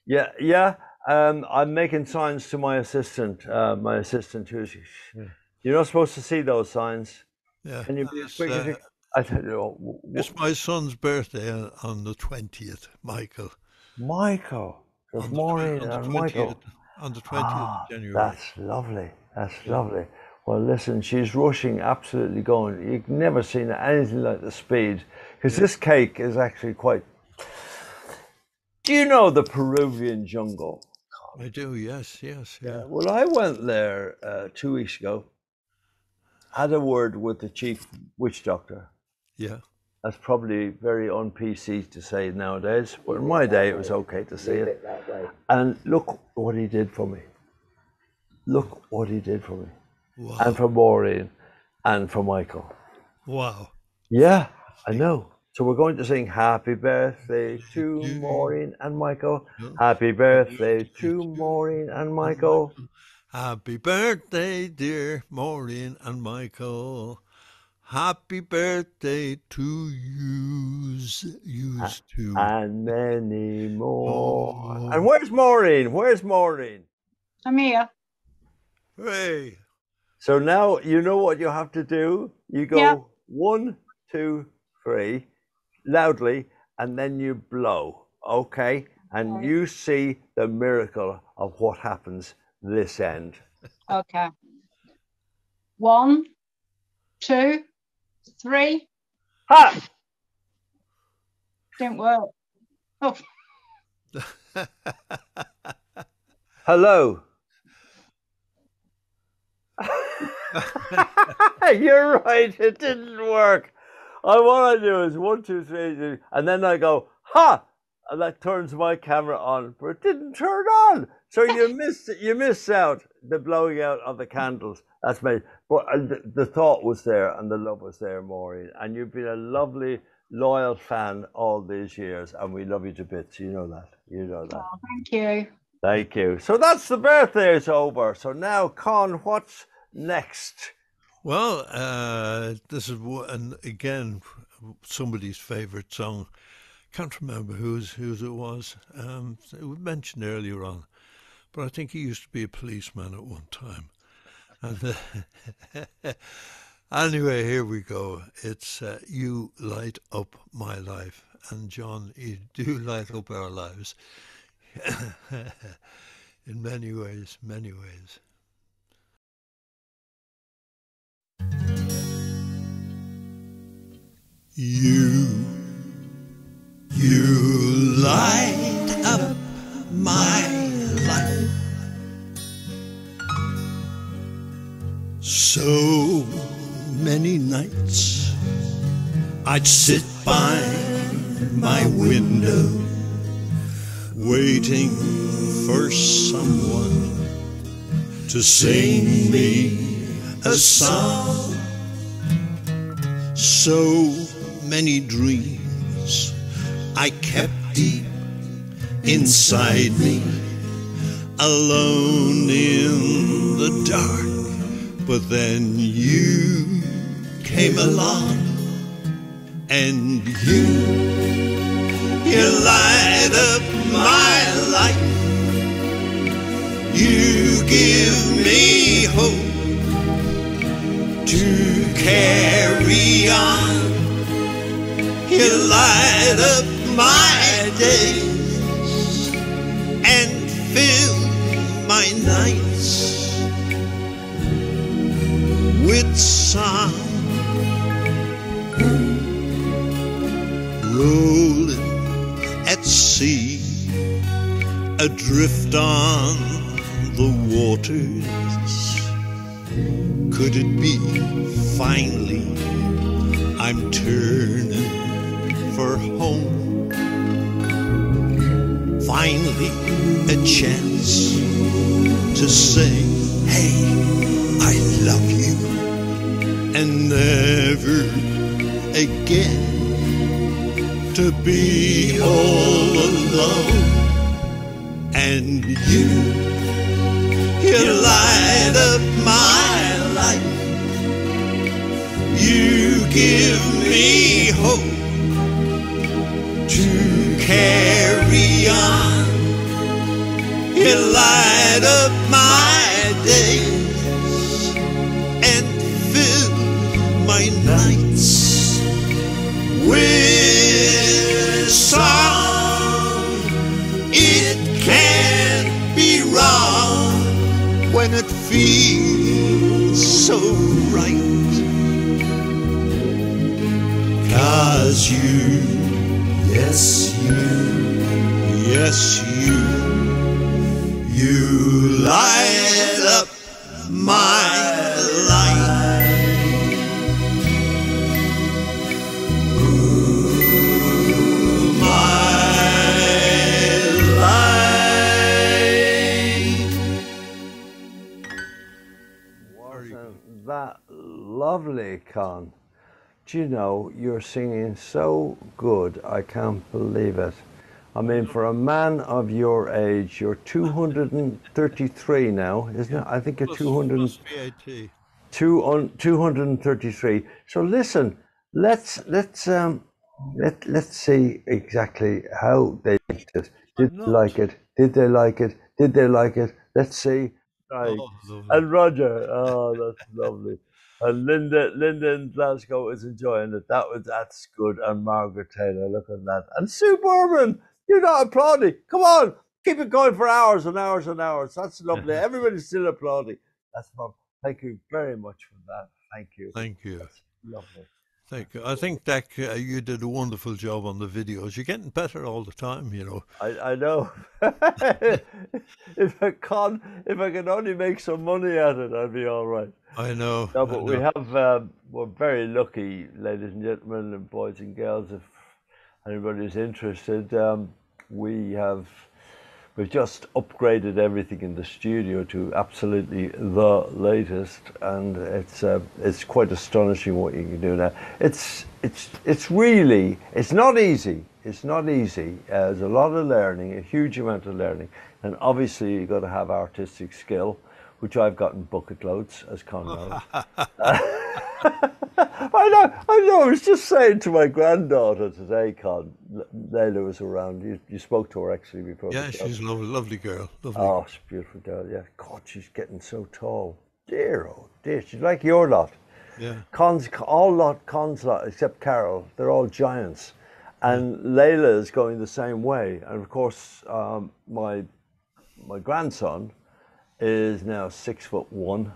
Speaker 5: yeah, yeah. Um, I'm making signs to my assistant, uh, my assistant who's, you're not supposed to see those signs.
Speaker 6: Yeah.
Speaker 5: Can you be as
Speaker 6: It's,
Speaker 5: quick as you
Speaker 6: uh,
Speaker 5: I don't know. w- w-
Speaker 6: It's my son's birthday on, on the 20th, Michael.
Speaker 5: Michael. There's
Speaker 6: On the on the
Speaker 5: and Michael.
Speaker 6: 20th on the 20th
Speaker 5: Ah,
Speaker 6: of January.
Speaker 5: That's lovely. That's lovely. Well, listen, she's rushing, absolutely going. You've never seen anything like the speed because this cake is actually quite. Do you know the Peruvian jungle?
Speaker 6: I do, yes, yes, yeah.
Speaker 5: Well, I went there uh, two weeks ago. Had a word with the chief witch doctor.
Speaker 6: Yeah.
Speaker 5: That's probably very on PC to say nowadays, but in my day it was okay to say it. And look what he did for me. look what he did for me,
Speaker 16: Wow.
Speaker 5: and for Maureen, and for Michael.
Speaker 16: Wow.
Speaker 5: Yeah, I know. So we're going to sing Happy Birthday to Maureen and Michael. Happy birthday to Maureen and Michael.
Speaker 16: Happy birthday, dear Maureen and Michael. Happy birthday to yous, yous too.
Speaker 5: And many more. And oh. where's Maureen? Where's Maureen?
Speaker 2: I'm here.
Speaker 16: Hey.
Speaker 5: So now you know what you have to do. You go
Speaker 2: Yeah.
Speaker 5: one, two, three, loudly, and then you blow. Okay? And you see the miracle of what happens this end.
Speaker 2: Okay. One, two, three.
Speaker 5: Ha!
Speaker 2: Didn't work. Oh,
Speaker 5: Hello. You're right. It didn't work. I, what I do is one, two, three, three, and then I go ha, and that turns my camera on, but it didn't turn on. So you missed you miss out the blowing out of the candles. That's me. But the, the thought was there, and the love was there, Maureen. And you've been a lovely, loyal fan all these years, and we love you to bits. You know that. You know that.
Speaker 2: thank you.
Speaker 5: Thank you. So that's the birthdays over. So now, Con, what's next?
Speaker 16: Well, uh, this is and again somebody's favourite song. Can't remember whose whose it was. Um, it was mentioned earlier on, but I think he used to be a policeman at one time. Anyway, here we go. It's uh, "You Light Up My Life," and John, you do light up our lives in many ways, many ways.
Speaker 6: You, you light up my life. So many nights I'd sit by my window waiting for someone to sing me a song. So many dreams I kept deep inside me, alone in the dark. But then you came along and you, you light up my life. You give me hope to carry on. You light up my days and fill my nights song. Rolling at sea, adrift on the waters. Could it be finally I'm turning for home? Finally, a chance to say, Hey, I love you, and never again to be all alone. And you, you light up my life. You give me hope to carry on. You light up my days nights with song. It can't be wrong when it feels so right. Cause you, yes, you, yes,
Speaker 5: Con. Do you know you're singing so good? I can't believe it. I mean, for a man of your age, you're 233 now, isn't it? I think you're
Speaker 6: Plus-
Speaker 5: 200.
Speaker 6: plus
Speaker 5: Two on 233. So listen, let's let's um let let's see exactly how they liked it. Did they like it? Did they like it? Did they like it? Let's see.
Speaker 6: Lovely.
Speaker 5: and Roger, oh, that's lovely. And Linda, Linda in Glasgow is enjoying it. That was that's good. And Margaret Taylor, look at that. And Sue Berman, you're not applauding. Come on, keep it going for hours and hours and hours. That's lovely. Everybody's still applauding. That's fun. Thank you very much for that. Thank you.
Speaker 6: Thank you.
Speaker 5: That's Lovely.
Speaker 6: Thank you. I think Dec, uh, you did a wonderful job on the videos. You're getting better all the time, you know.
Speaker 5: I, I know. if I can, if I can only make some money at it, I'd be all right.
Speaker 6: I know.
Speaker 5: No, but we have. Um, we're very lucky, ladies and gentlemen, and boys and girls. If anybody's interested, um, we have. We've just upgraded everything in the studio to absolutely the latest, and it's uh, it's quite astonishing what you can do now. It's it's it's really it's not easy. It's not easy. Uh, there's a lot of learning, a huge amount of learning, and obviously you've got to have artistic skill, which I've gotten bucket loads as Conrad. I know, I know. I was just saying to my granddaughter today, Con, L- Layla was around. You, you spoke to her actually before.
Speaker 6: Yeah, she's a lovely, lovely girl. Lovely.
Speaker 5: Oh, she's a beautiful girl. Yeah, God, she's getting so tall. Dear, oh dear, she's like your lot.
Speaker 6: Yeah.
Speaker 5: Cons, all lot, cons lot, except Carol. They're all giants, and Layla is going the same way. And of course, um, my my grandson is now six foot one.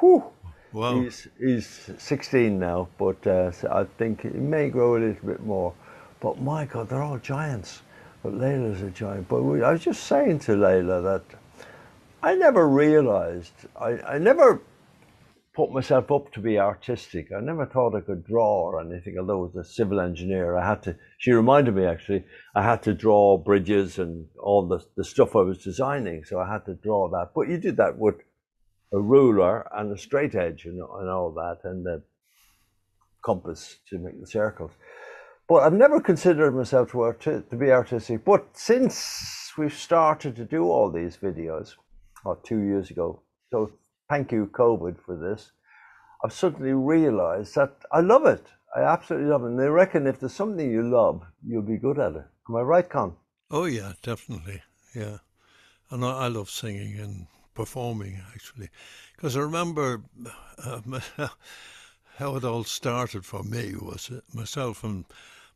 Speaker 5: Whew.
Speaker 6: Wow.
Speaker 5: He's he's 16 now, but uh, so I think he may grow a little bit more. But my God, they're all giants. But Layla's a giant. But we, I was just saying to Layla that I never realized, I, I never put myself up to be artistic. I never thought I could draw or anything, although I was a civil engineer. I had to, she reminded me actually, I had to draw bridges and all the, the stuff I was designing. So I had to draw that. But you did that with a ruler and a straight edge and, and all that, and the compass to make the circles. But I've never considered myself to, arti- to be artistic. But since we've started to do all these videos, or two years ago, so thank you, COVID, for this, I've suddenly realized that I love it. I absolutely love it. And they reckon if there's something you love, you'll be good at it. Am I right, Con?
Speaker 6: Oh yeah, definitely. Yeah, and I, I love singing and performing actually, because I remember uh, how it all started for me was myself and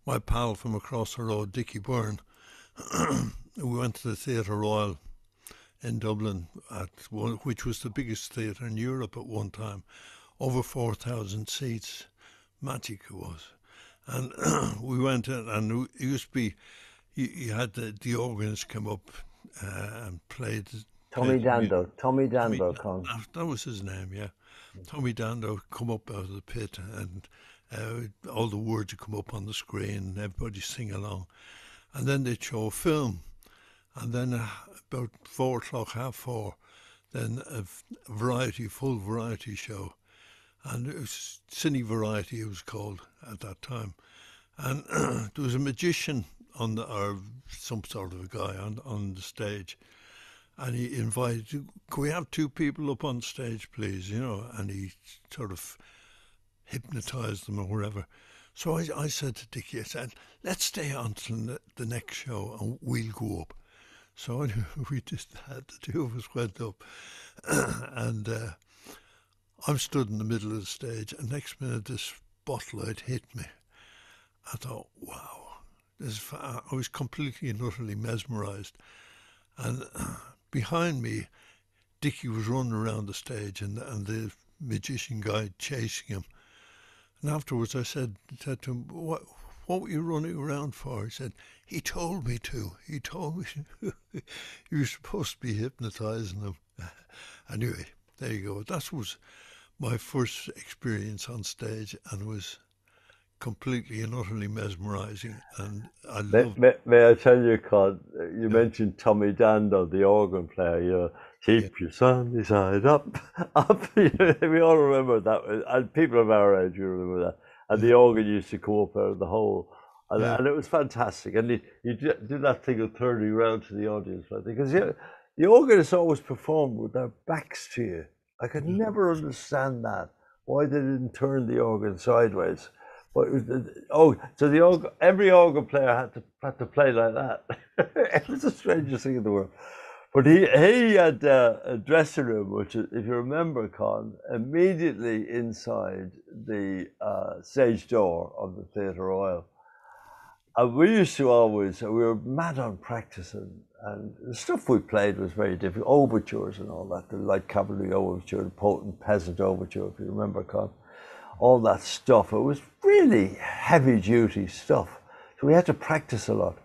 Speaker 6: my pal from across the road, Dickie Byrne. we went to the Theatre Royal in Dublin, at one, which was the biggest theatre in Europe at one time, over four thousand seats. Magic it was, and we went in, and it used to be you, you had the, the organist come up uh, and played.
Speaker 5: Tommy
Speaker 6: played
Speaker 5: Dando. Tommy
Speaker 6: Tommy-
Speaker 5: Dando, Con.
Speaker 6: that, that was his name, yeah. Tommy Dando come up out of the pit, and uh, all the words would come up on the screen, and everybody sing along, and then they'd show a film, and then uh, about four o'clock, half four, then a variety, full variety show, and it was cine variety. It was called at that time, and there was a magician on the or some sort of a guy on on the stage, and he invited, "Can we have two people up on stage, please?" You know, and he sort of hypnotized them or whatever. So I, I said to Dickie, I said, "Let's stay on till the, the next show, and we'll go up." So anyway, we just had the two of us went up, and uh, I'm stood in the middle of the stage, and next minute this spotlight hit me. I thought, wow, this is I was completely and utterly mesmerized. And behind me, Dickie was running around the stage, and and the magician guy chasing him. And afterwards, I said said to him, "What what were you running around for?" He said, "He told me to. He told me to. you were supposed to be hypnotizing him." anyway, there you go. That was my first experience on stage, and was completely and utterly mesmerizing, and I
Speaker 5: May,
Speaker 6: love.
Speaker 5: may, may I tell you, Con, you mentioned Tommy Dando, the organ player, you know, keep your sunny side up, up. We all remember that, and people of our age, you remember that. And the organ used to come up out of the hole. And,
Speaker 6: Yeah.
Speaker 5: and it was fantastic. And you, you do do that thing of turning around to the audience, I think, because you, the organists always performed with their backs to you. I could mm-hmm. never understand that, why they didn't turn the organ sideways. But it was the- oh, so the organ, every organ player had to had to play like that. it was the strangest thing in the world. But he he had uh, a dressing room, which, if you remember, Con, immediately inside the uh, stage door of the Theatre Royal. And we used to always, we were mad on practicing, and the stuff we played was very difficult. Overtures and all that, the light cavalry overture, the Poet and Peasant overture, if you remember, Con. All that stuff. It was really heavy duty stuff. So we had to practice a lot.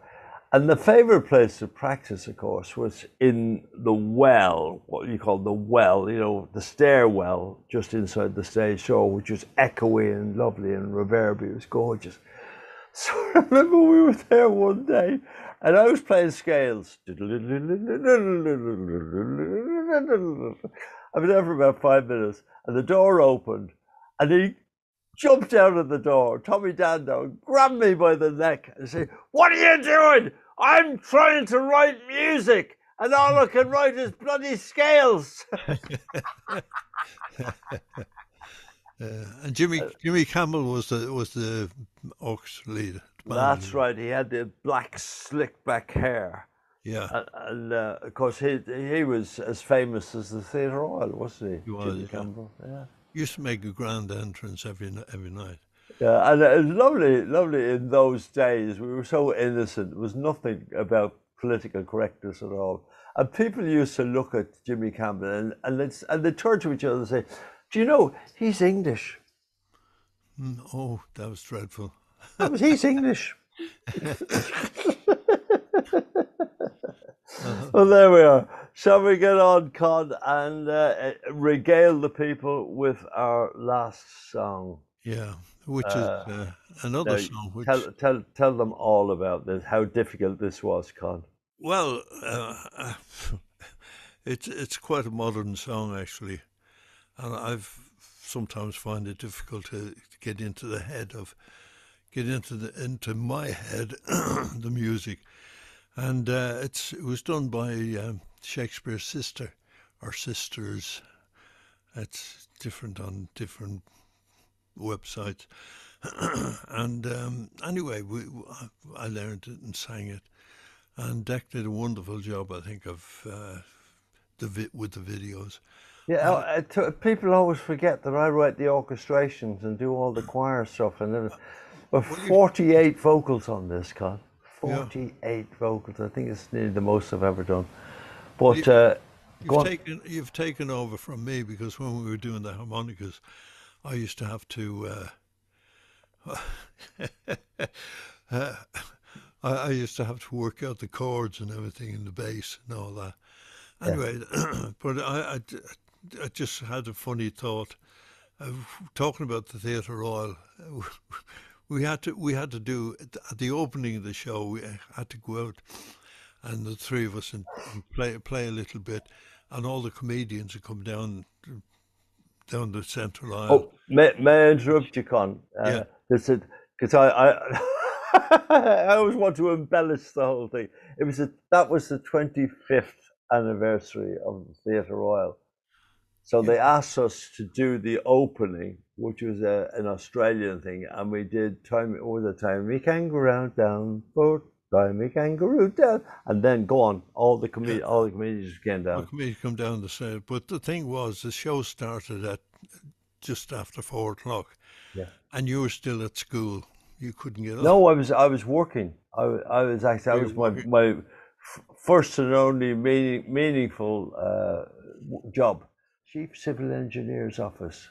Speaker 5: And the favorite place to practice, of course, was in the well, what you call the well, you know, the stairwell just inside the stage door, which was echoey and lovely and reverby. It was gorgeous. So I remember we were there one day and I was playing scales. I've been there for about five minutes and the door opened and he jumped out of the door, Tommy Dando, grabbed me by the neck and said, What are you doing? I'm trying to write music and all I can write is bloody scales.
Speaker 6: Uh, and Jimmy Jimmy Campbell was the was the orchestra leader.
Speaker 5: That's right. He had the black slick back hair.
Speaker 6: Yeah.
Speaker 5: And, and uh, of course, he he was as famous as the Theatre Royal, wasn't he?
Speaker 6: He was,
Speaker 5: Jimmy
Speaker 6: yeah.
Speaker 5: Campbell. Yeah.
Speaker 6: Used to make a grand entrance every every night.
Speaker 5: Yeah, and it was lovely, lovely in those days. We were so innocent. There was nothing about political correctness at all. And people used to look at Jimmy Campbell and and, it's, and they turn to each other and say, "Do you know he's English?"
Speaker 6: Mm, oh, that was dreadful.
Speaker 5: That was he's English. Well, there we are. Shall we get on, Con, and uh, regale the people with our last song?
Speaker 6: Yeah, which is
Speaker 5: Uh,
Speaker 6: uh, another
Speaker 5: now,
Speaker 6: song. Which,
Speaker 5: Tell, tell, tell them all about this, how difficult this was, Con.
Speaker 6: well, uh, it's it's quite a modern song actually, and I've sometimes find it difficult to get into the head of get into the into my head the music, and uh, it's it was done by um, Shakespears Sister or sisters. It's different on different websites. and um, anyway, we, I learned it and sang it, and Dec did a wonderful job, I think, of uh, the vi- with the videos.
Speaker 5: Yeah, uh, t- people always forget that I write the orchestrations and do all the choir stuff, and there were 48 vocals on this, Con.
Speaker 6: Yeah.
Speaker 5: 48 vocals. I think it's nearly the most I've ever done. But uh,
Speaker 6: You've taken you've taken over from me because when we were doing the harmonicas, I used to have to. Uh, uh, I, I used to have to work out the chords and everything in the bass and all that.
Speaker 5: Yeah.
Speaker 6: Anyway, but I, I, I just had a funny thought. Uh, talking about the Theatre Royal, we had to we had to do at the opening of the show. We had to go out and the three of us and, and play play a little bit, and all the comedians would come down down the central aisle.
Speaker 5: Oh, may, may I interrupt you, Con?
Speaker 6: Uh, yeah.
Speaker 5: Because I, I, I always want to embellish the whole thing. It was a, that was the 25th anniversary of the Theatre Royal. So they asked us to do the opening, which was a, an Australian thing, and we did time all the time. We kangaroo down, boat, we kangaroo down, and then go on. All the com- all the comedians came down.
Speaker 6: Well, comedians come down the stairs. But the thing was, the show started at just after four o'clock.
Speaker 5: Yeah.
Speaker 6: And you were still at school. You couldn't get up.
Speaker 5: No, I was I was working. I, I was actually
Speaker 6: You
Speaker 5: was my my first and only meaning, meaningful uh, job, chief civil engineer's office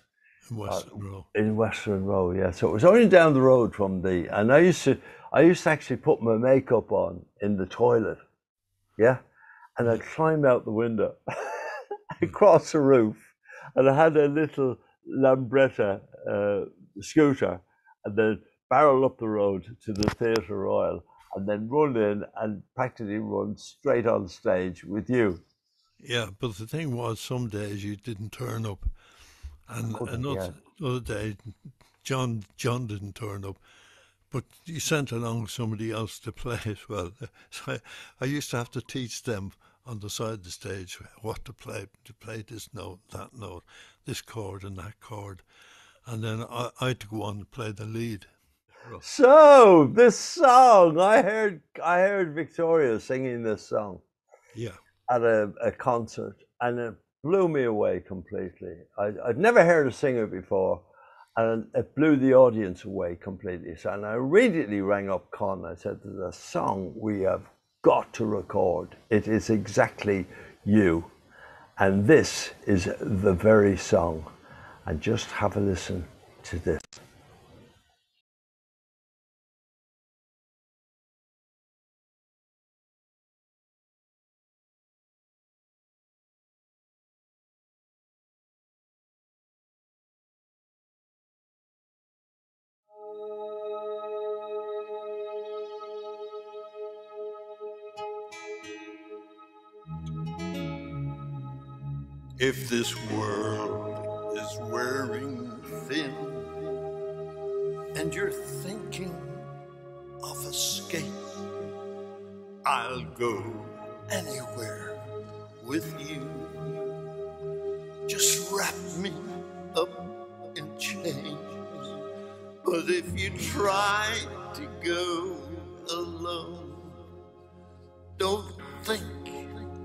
Speaker 6: Westland Row.
Speaker 5: in Westland Row. Yeah, so it was only down the road from the. And I used to I used to actually put my makeup on in the toilet. Yeah, and I'd climb out the window, across the roof, and I had a little Lambretta uh, scooter, and then barrel up the road to the Theatre Royal and then run in and practically run straight on stage with you.
Speaker 17: Yeah, but the thing was, some days you didn't turn up, and another other day, John John didn't turn up, but he sent along somebody else to play as well. So I, I used to have to teach them on the side of the stage what to play, to play this note, that note, this chord and that chord, and then I, I had to go on and play the lead.
Speaker 5: So this song, I heard, I heard Victoria singing this song
Speaker 17: Yeah.
Speaker 5: at a, a concert, and it blew me away completely. I, I'd never heard a singer before, and it blew the audience away completely. So, and I immediately rang up Con. I said, "There's a song we have got to record. It is exactly you, and this is the very song." And just have a listen to this.
Speaker 6: Go anywhere with you. Just wrap me up in chains. But if you try to go alone, don't think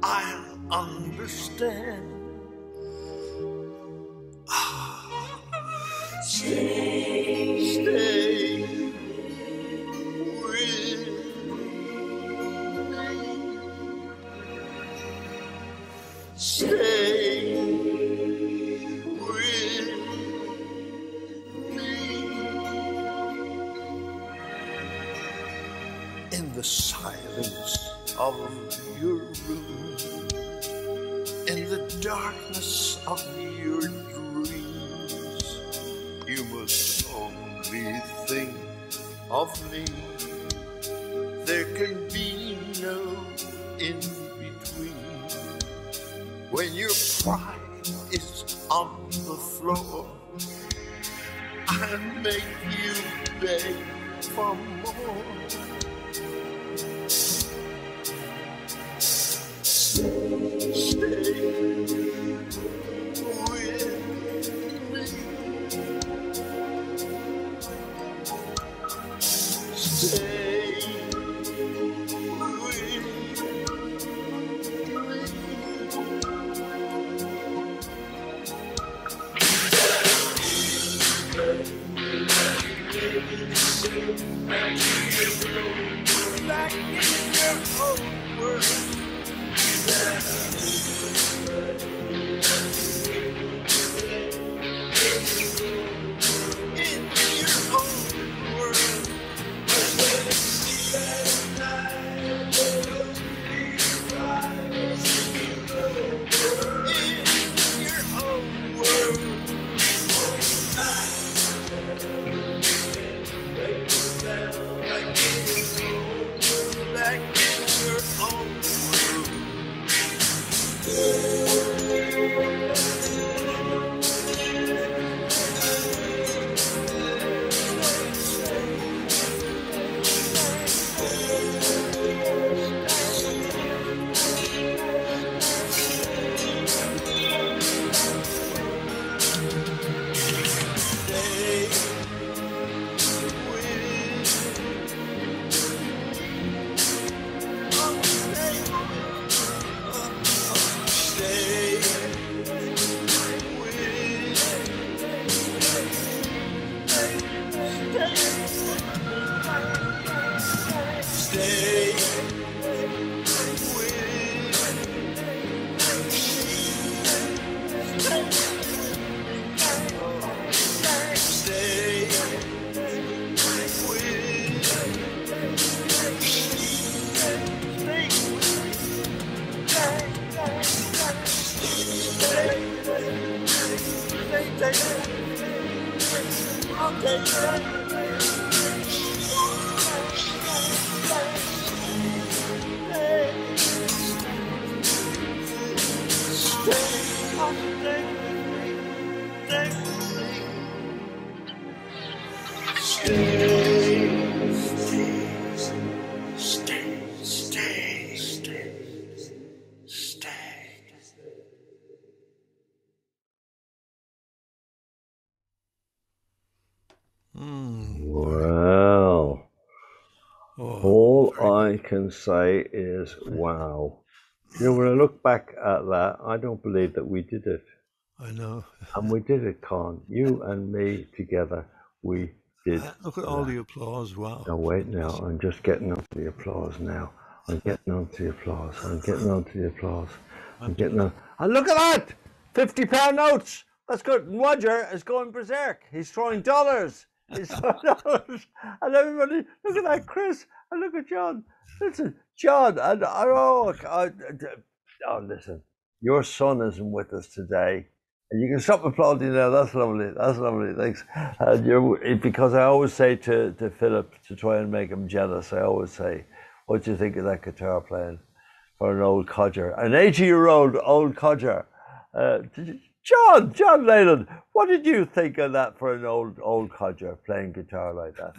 Speaker 6: I'll understand. Ah, can
Speaker 5: say is wow. You know, when I look back at that, I don't believe that we did it.
Speaker 6: I know.
Speaker 5: And we did it, Con. You and me together, we did.
Speaker 6: Uh, look at all the applause. Wow.
Speaker 5: Now wait now, I'm just getting onto the applause now. I'm getting onto the applause. I'm getting onto the applause. I'm getting on. And look at that! Fifty pound notes! That's good. Roger is going berserk. He's throwing dollars. He's throwing dollars. And everybody, look at that, Chris. Look at John. Listen, John, and I, oh, I, oh, listen, your son isn't with us today. And you can stop applauding now. That's lovely. That's lovely. Thanks. And you're, because I always say to, to Philip to try and make him jealous, I always say, What do you think of that guitar playing for an old codger? An 80 year old old codger. Uh, you- John, John Leyland, what did you think of that for an old old codger playing guitar like that?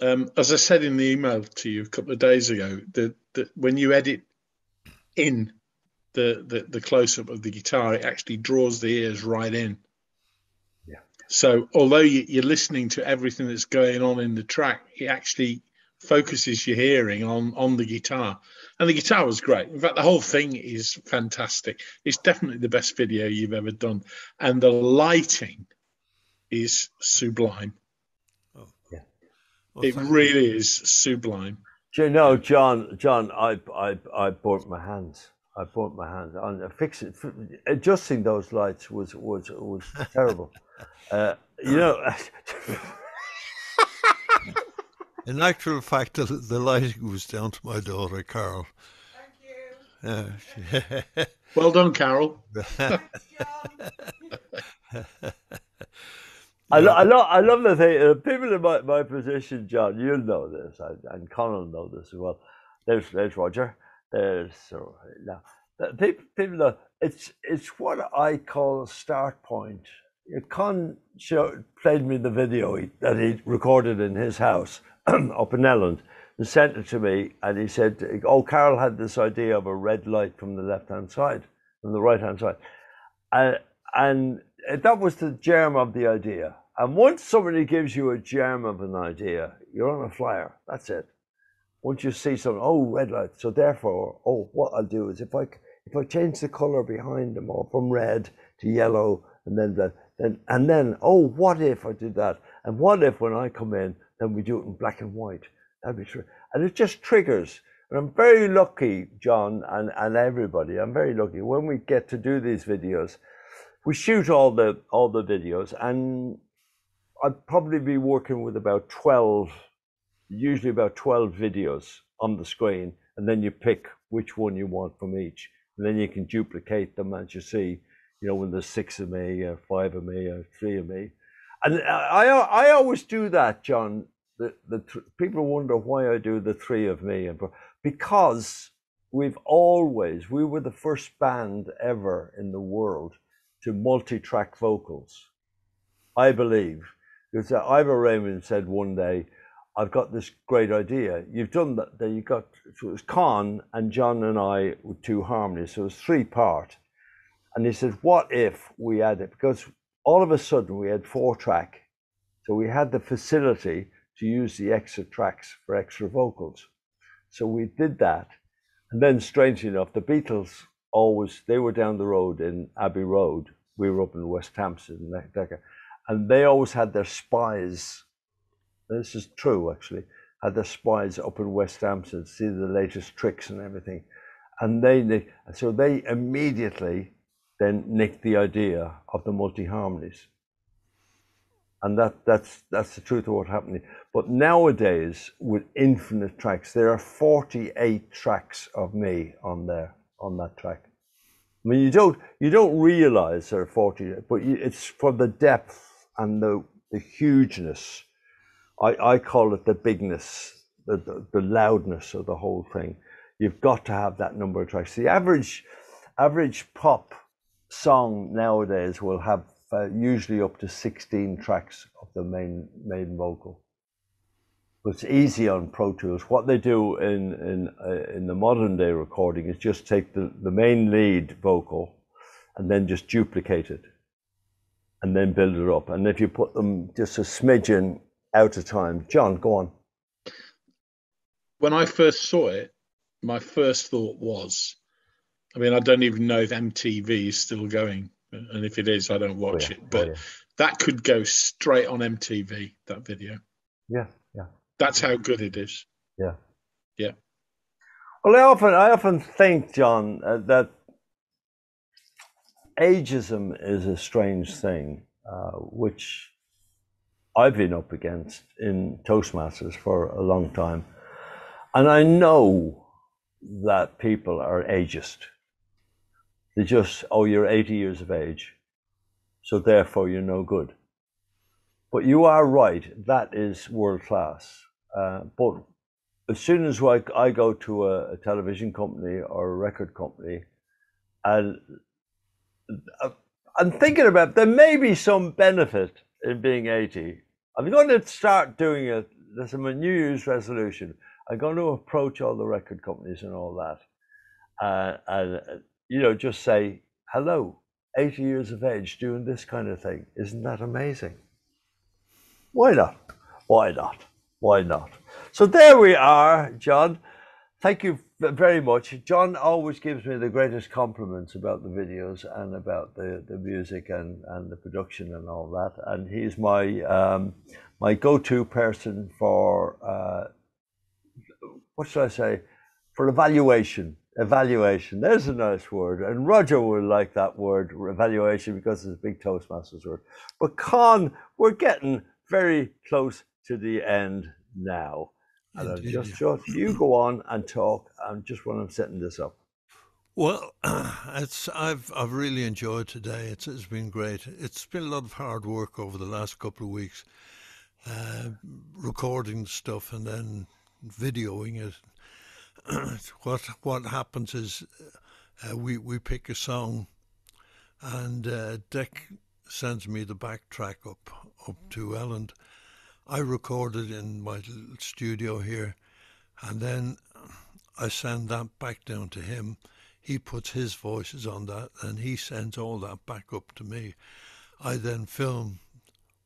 Speaker 7: Um, as I said in the email to you a couple of days ago, that when you edit in the, the, the close up of the guitar, it actually draws the ears right in.
Speaker 5: Yeah.
Speaker 7: So although you, you're listening to everything that's going on in the track, it actually focuses your hearing on on the guitar. And the guitar was great. In fact, the whole thing is fantastic. It's definitely the best video you've ever done, and the lighting is sublime.
Speaker 6: Well,
Speaker 7: it
Speaker 6: thank
Speaker 7: really is sublime.
Speaker 5: Do you know, John? John, I I I burnt my hands. I burnt my hands on fixing adjusting those lights was was was terrible. Uh, you know,
Speaker 6: In actual fact, the, the lighting was down to my daughter, Carol. Thank you.
Speaker 7: Well done, Carol.
Speaker 5: I, lo- I love I love the thing. Uh, people in my, my position, John, you'll know this, and, and Conor will know this as well. There's there's Roger. There's so now the people people know it's it's what I call a start point. Con show, played me the video he, that he recorded in his house up in Elland and sent it to me, and he said, "Oh, Carol had this idea of a red light from the left hand side, from the right hand side." Uh, and that was the germ of the idea. And once somebody gives you a germ of an idea, you're on a flyer. That's it. Once you see something, oh, red light. So therefore, oh, what I'll do is if I if I change the color behind them, or from red to yellow, and then the, then and then, oh, what if I did that? And what if when I come in, then we do it in black and white? That'd be true. And it just triggers. And I'm very lucky, John, and, and everybody. I'm very lucky when we get to do these videos we shoot all the all the videos and I'd probably be working with about 12 usually about 12 videos on the screen and then you pick which one you want from each. And then you can duplicate them as you see you know when there's six of me or five of me or three of me. And I I always do that John the the th- people wonder why I do the three of me and because we've always we were the first band ever in the world to multi-track vocals. I believe because Ivor Raymonde said one day, "I've got this great idea. You've done that. that You got so it was Con and John and I with two harmonies, so it was three part." And he said, "What if we had it?" Because all of a sudden we had four track, so we had the facility to use the extra tracks for extra vocals. So we did that, and then strangely enough, the Beatles always they were down the road in Abbey Road. We were up in West Hampstead and that- and they always had their spies. This is true actually. Had their spies up in West Hampstead, to see the latest tricks and everything, and they so they immediately then nicked the idea of the multi harmonies, and that that's that's the truth of what happened. But nowadays, with infinite tracks, there are forty eight tracks of me on there on that track. I mean, you don't you don't realize there are forty, but you, it's for the depth and the the hugeness. I I call it the bigness, the, the the loudness of the whole thing. You've got to have that number of tracks. The average average pop song nowadays will have uh, usually up to 16 tracks of the main main vocal. It's easy on Pro Tools. What they do in in uh, in the modern day recording is just take the, the main lead vocal and then just duplicate it and then build it up. And if you put them just a smidgen out of time, John, go on.
Speaker 7: When I first saw it, my first thought was, I mean, I don't even know if MTV is still going, and if it is, I don't watch
Speaker 5: Oh, yeah.
Speaker 7: it. But
Speaker 5: Oh, yeah.
Speaker 7: that could go straight on MTV. That video.
Speaker 5: Yeah,
Speaker 7: That's how good it is.
Speaker 5: yeah.
Speaker 7: Yeah.
Speaker 5: Well, I often, I often think, John, uh, that ageism is a strange thing, uh, which I've been up against in Toastmasters for a long time, and I know that people are ageist. They just, oh, you're 80 years of age, so therefore you're no good. But you are right, that is world class. Uh, but as soon as I, I go to a, a television company or a record company, and uh, I'm thinking about there may be some benefit in being 80. I'm going to start doing it. This is my New Year's resolution. I'm going to approach all the record companies and all that, uh, and uh, you know, just say hello. 80 years of age doing this kind of thing. Isn't that amazing? Why not? Why not? Why not? So there we are, John. Thank you very much. John always gives me the greatest compliments about the videos and about the, the music and, and the production and all that. And he's my um, my go-to person for uh, what should I say? For evaluation. Evaluation. There's a nice word. And Roger will like that word, evaluation, because it's a big Toastmasters word. But Con, we're getting very close to the end now. And I've just thought you go on and talk um, just when I'm setting this up.
Speaker 6: Well, it's I've I've really enjoyed today. It's it's been great. It's been a lot of hard work over the last couple of weeks, uh, recording stuff and then videoing it. what what happens is uh, we we pick a song, and uh, Dec sends me the backtrack up up to Elland. I record it in my little studio here, and then I send that back down to him. He puts his voices on that, and he sends all that back up to me. I then film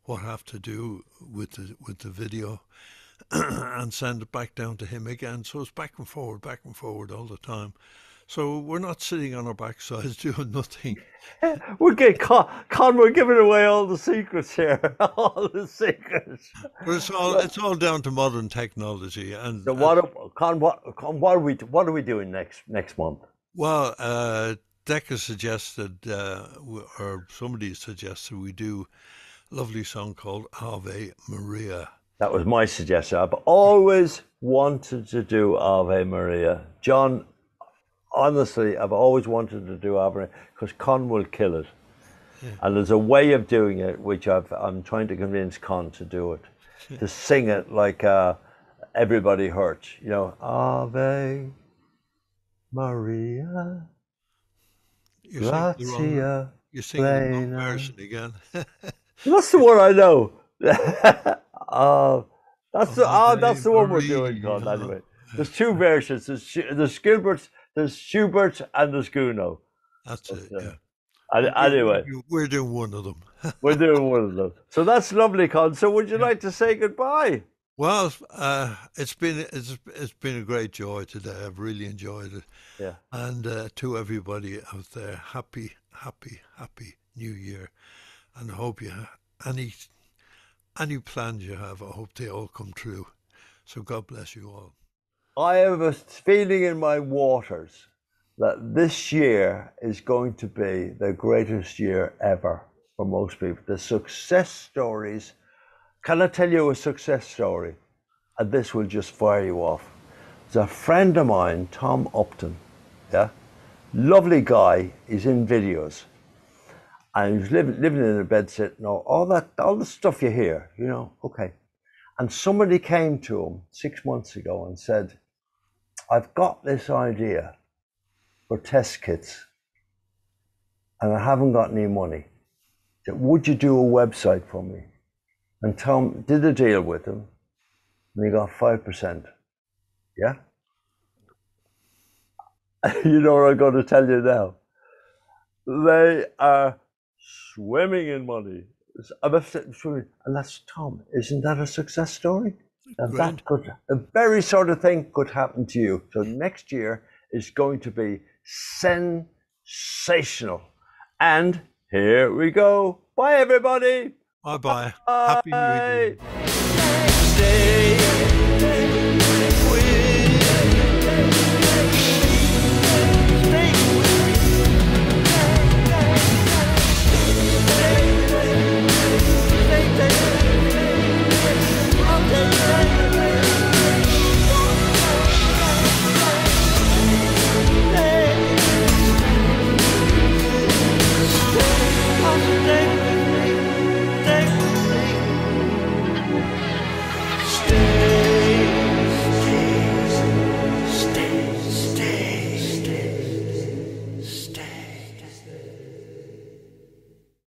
Speaker 6: what I have to do with the with the video, and send it back down to him again. So it's back and forward, back and forward all the time. So we're not sitting on our backsides doing nothing.
Speaker 5: We're getting Con, Con, we're giving away all the secrets here. all the secrets.
Speaker 6: But it's all it's all down to modern technology and
Speaker 5: So what, are- Con, what, Con, what are we, what are we doing next next month?
Speaker 6: Well, uh, Decca suggested, uh, or somebody suggested, we do a lovely song called Ave Maria.
Speaker 5: That was my suggestion. I've always wanted to do Ave Maria. John, honestly, I've always wanted to do Ave because Con will kill it. And there's a way of doing it which I've, I'm trying to convince Con to do it, to sing it like uh, everybody hurts. You know, Ave Maria,
Speaker 6: You're singing the wrong, you're singing the wrong version again.
Speaker 5: That's the one I know. uh, that's the oh, that's the one we're doing, God. Anyway, there's two versions. There's there's Gilbert, there's Schubert, and there's Gounod.
Speaker 6: That's it.
Speaker 5: uh,
Speaker 6: Yeah.
Speaker 5: And anyway,
Speaker 6: we're doing one of them.
Speaker 5: we're doing one of them. So that's lovely, Con. So would you like to say goodbye?
Speaker 6: Well, uh, it's been it's it's been a great joy today. I've really enjoyed it.
Speaker 5: Yeah.
Speaker 6: And uh, to everybody out there, happy, happy, happy New Year, and hope you ha- any any plans you have, I hope they all come true. So God bless you all.
Speaker 5: I have a feeling in my waters that this year is going to be the greatest year ever for most people. The success stories. Can I tell you a success story? And this will just fire you off. There's a friend of mine, Tom Upton, yeah, lovely guy. He's in videos, and he's living living in a bed sitting, all, all that, all the stuff you hear, you know. Okay, and somebody came to him six months ago and said, I've got this idea for test kits and I haven't got any money. Would you do a website for me? And Tom did a deal with him, and he got 5%. Yeah? you know what I'm going to tell you now? They are swimming in money. I'm and that's Tom. Isn't that a success story? And that could, the very sort of thing could happen to you. So next year is going to be sensational. And here we go. Bye, everybody.
Speaker 6: Bye bye. Happy New Year.
Speaker 5: Stay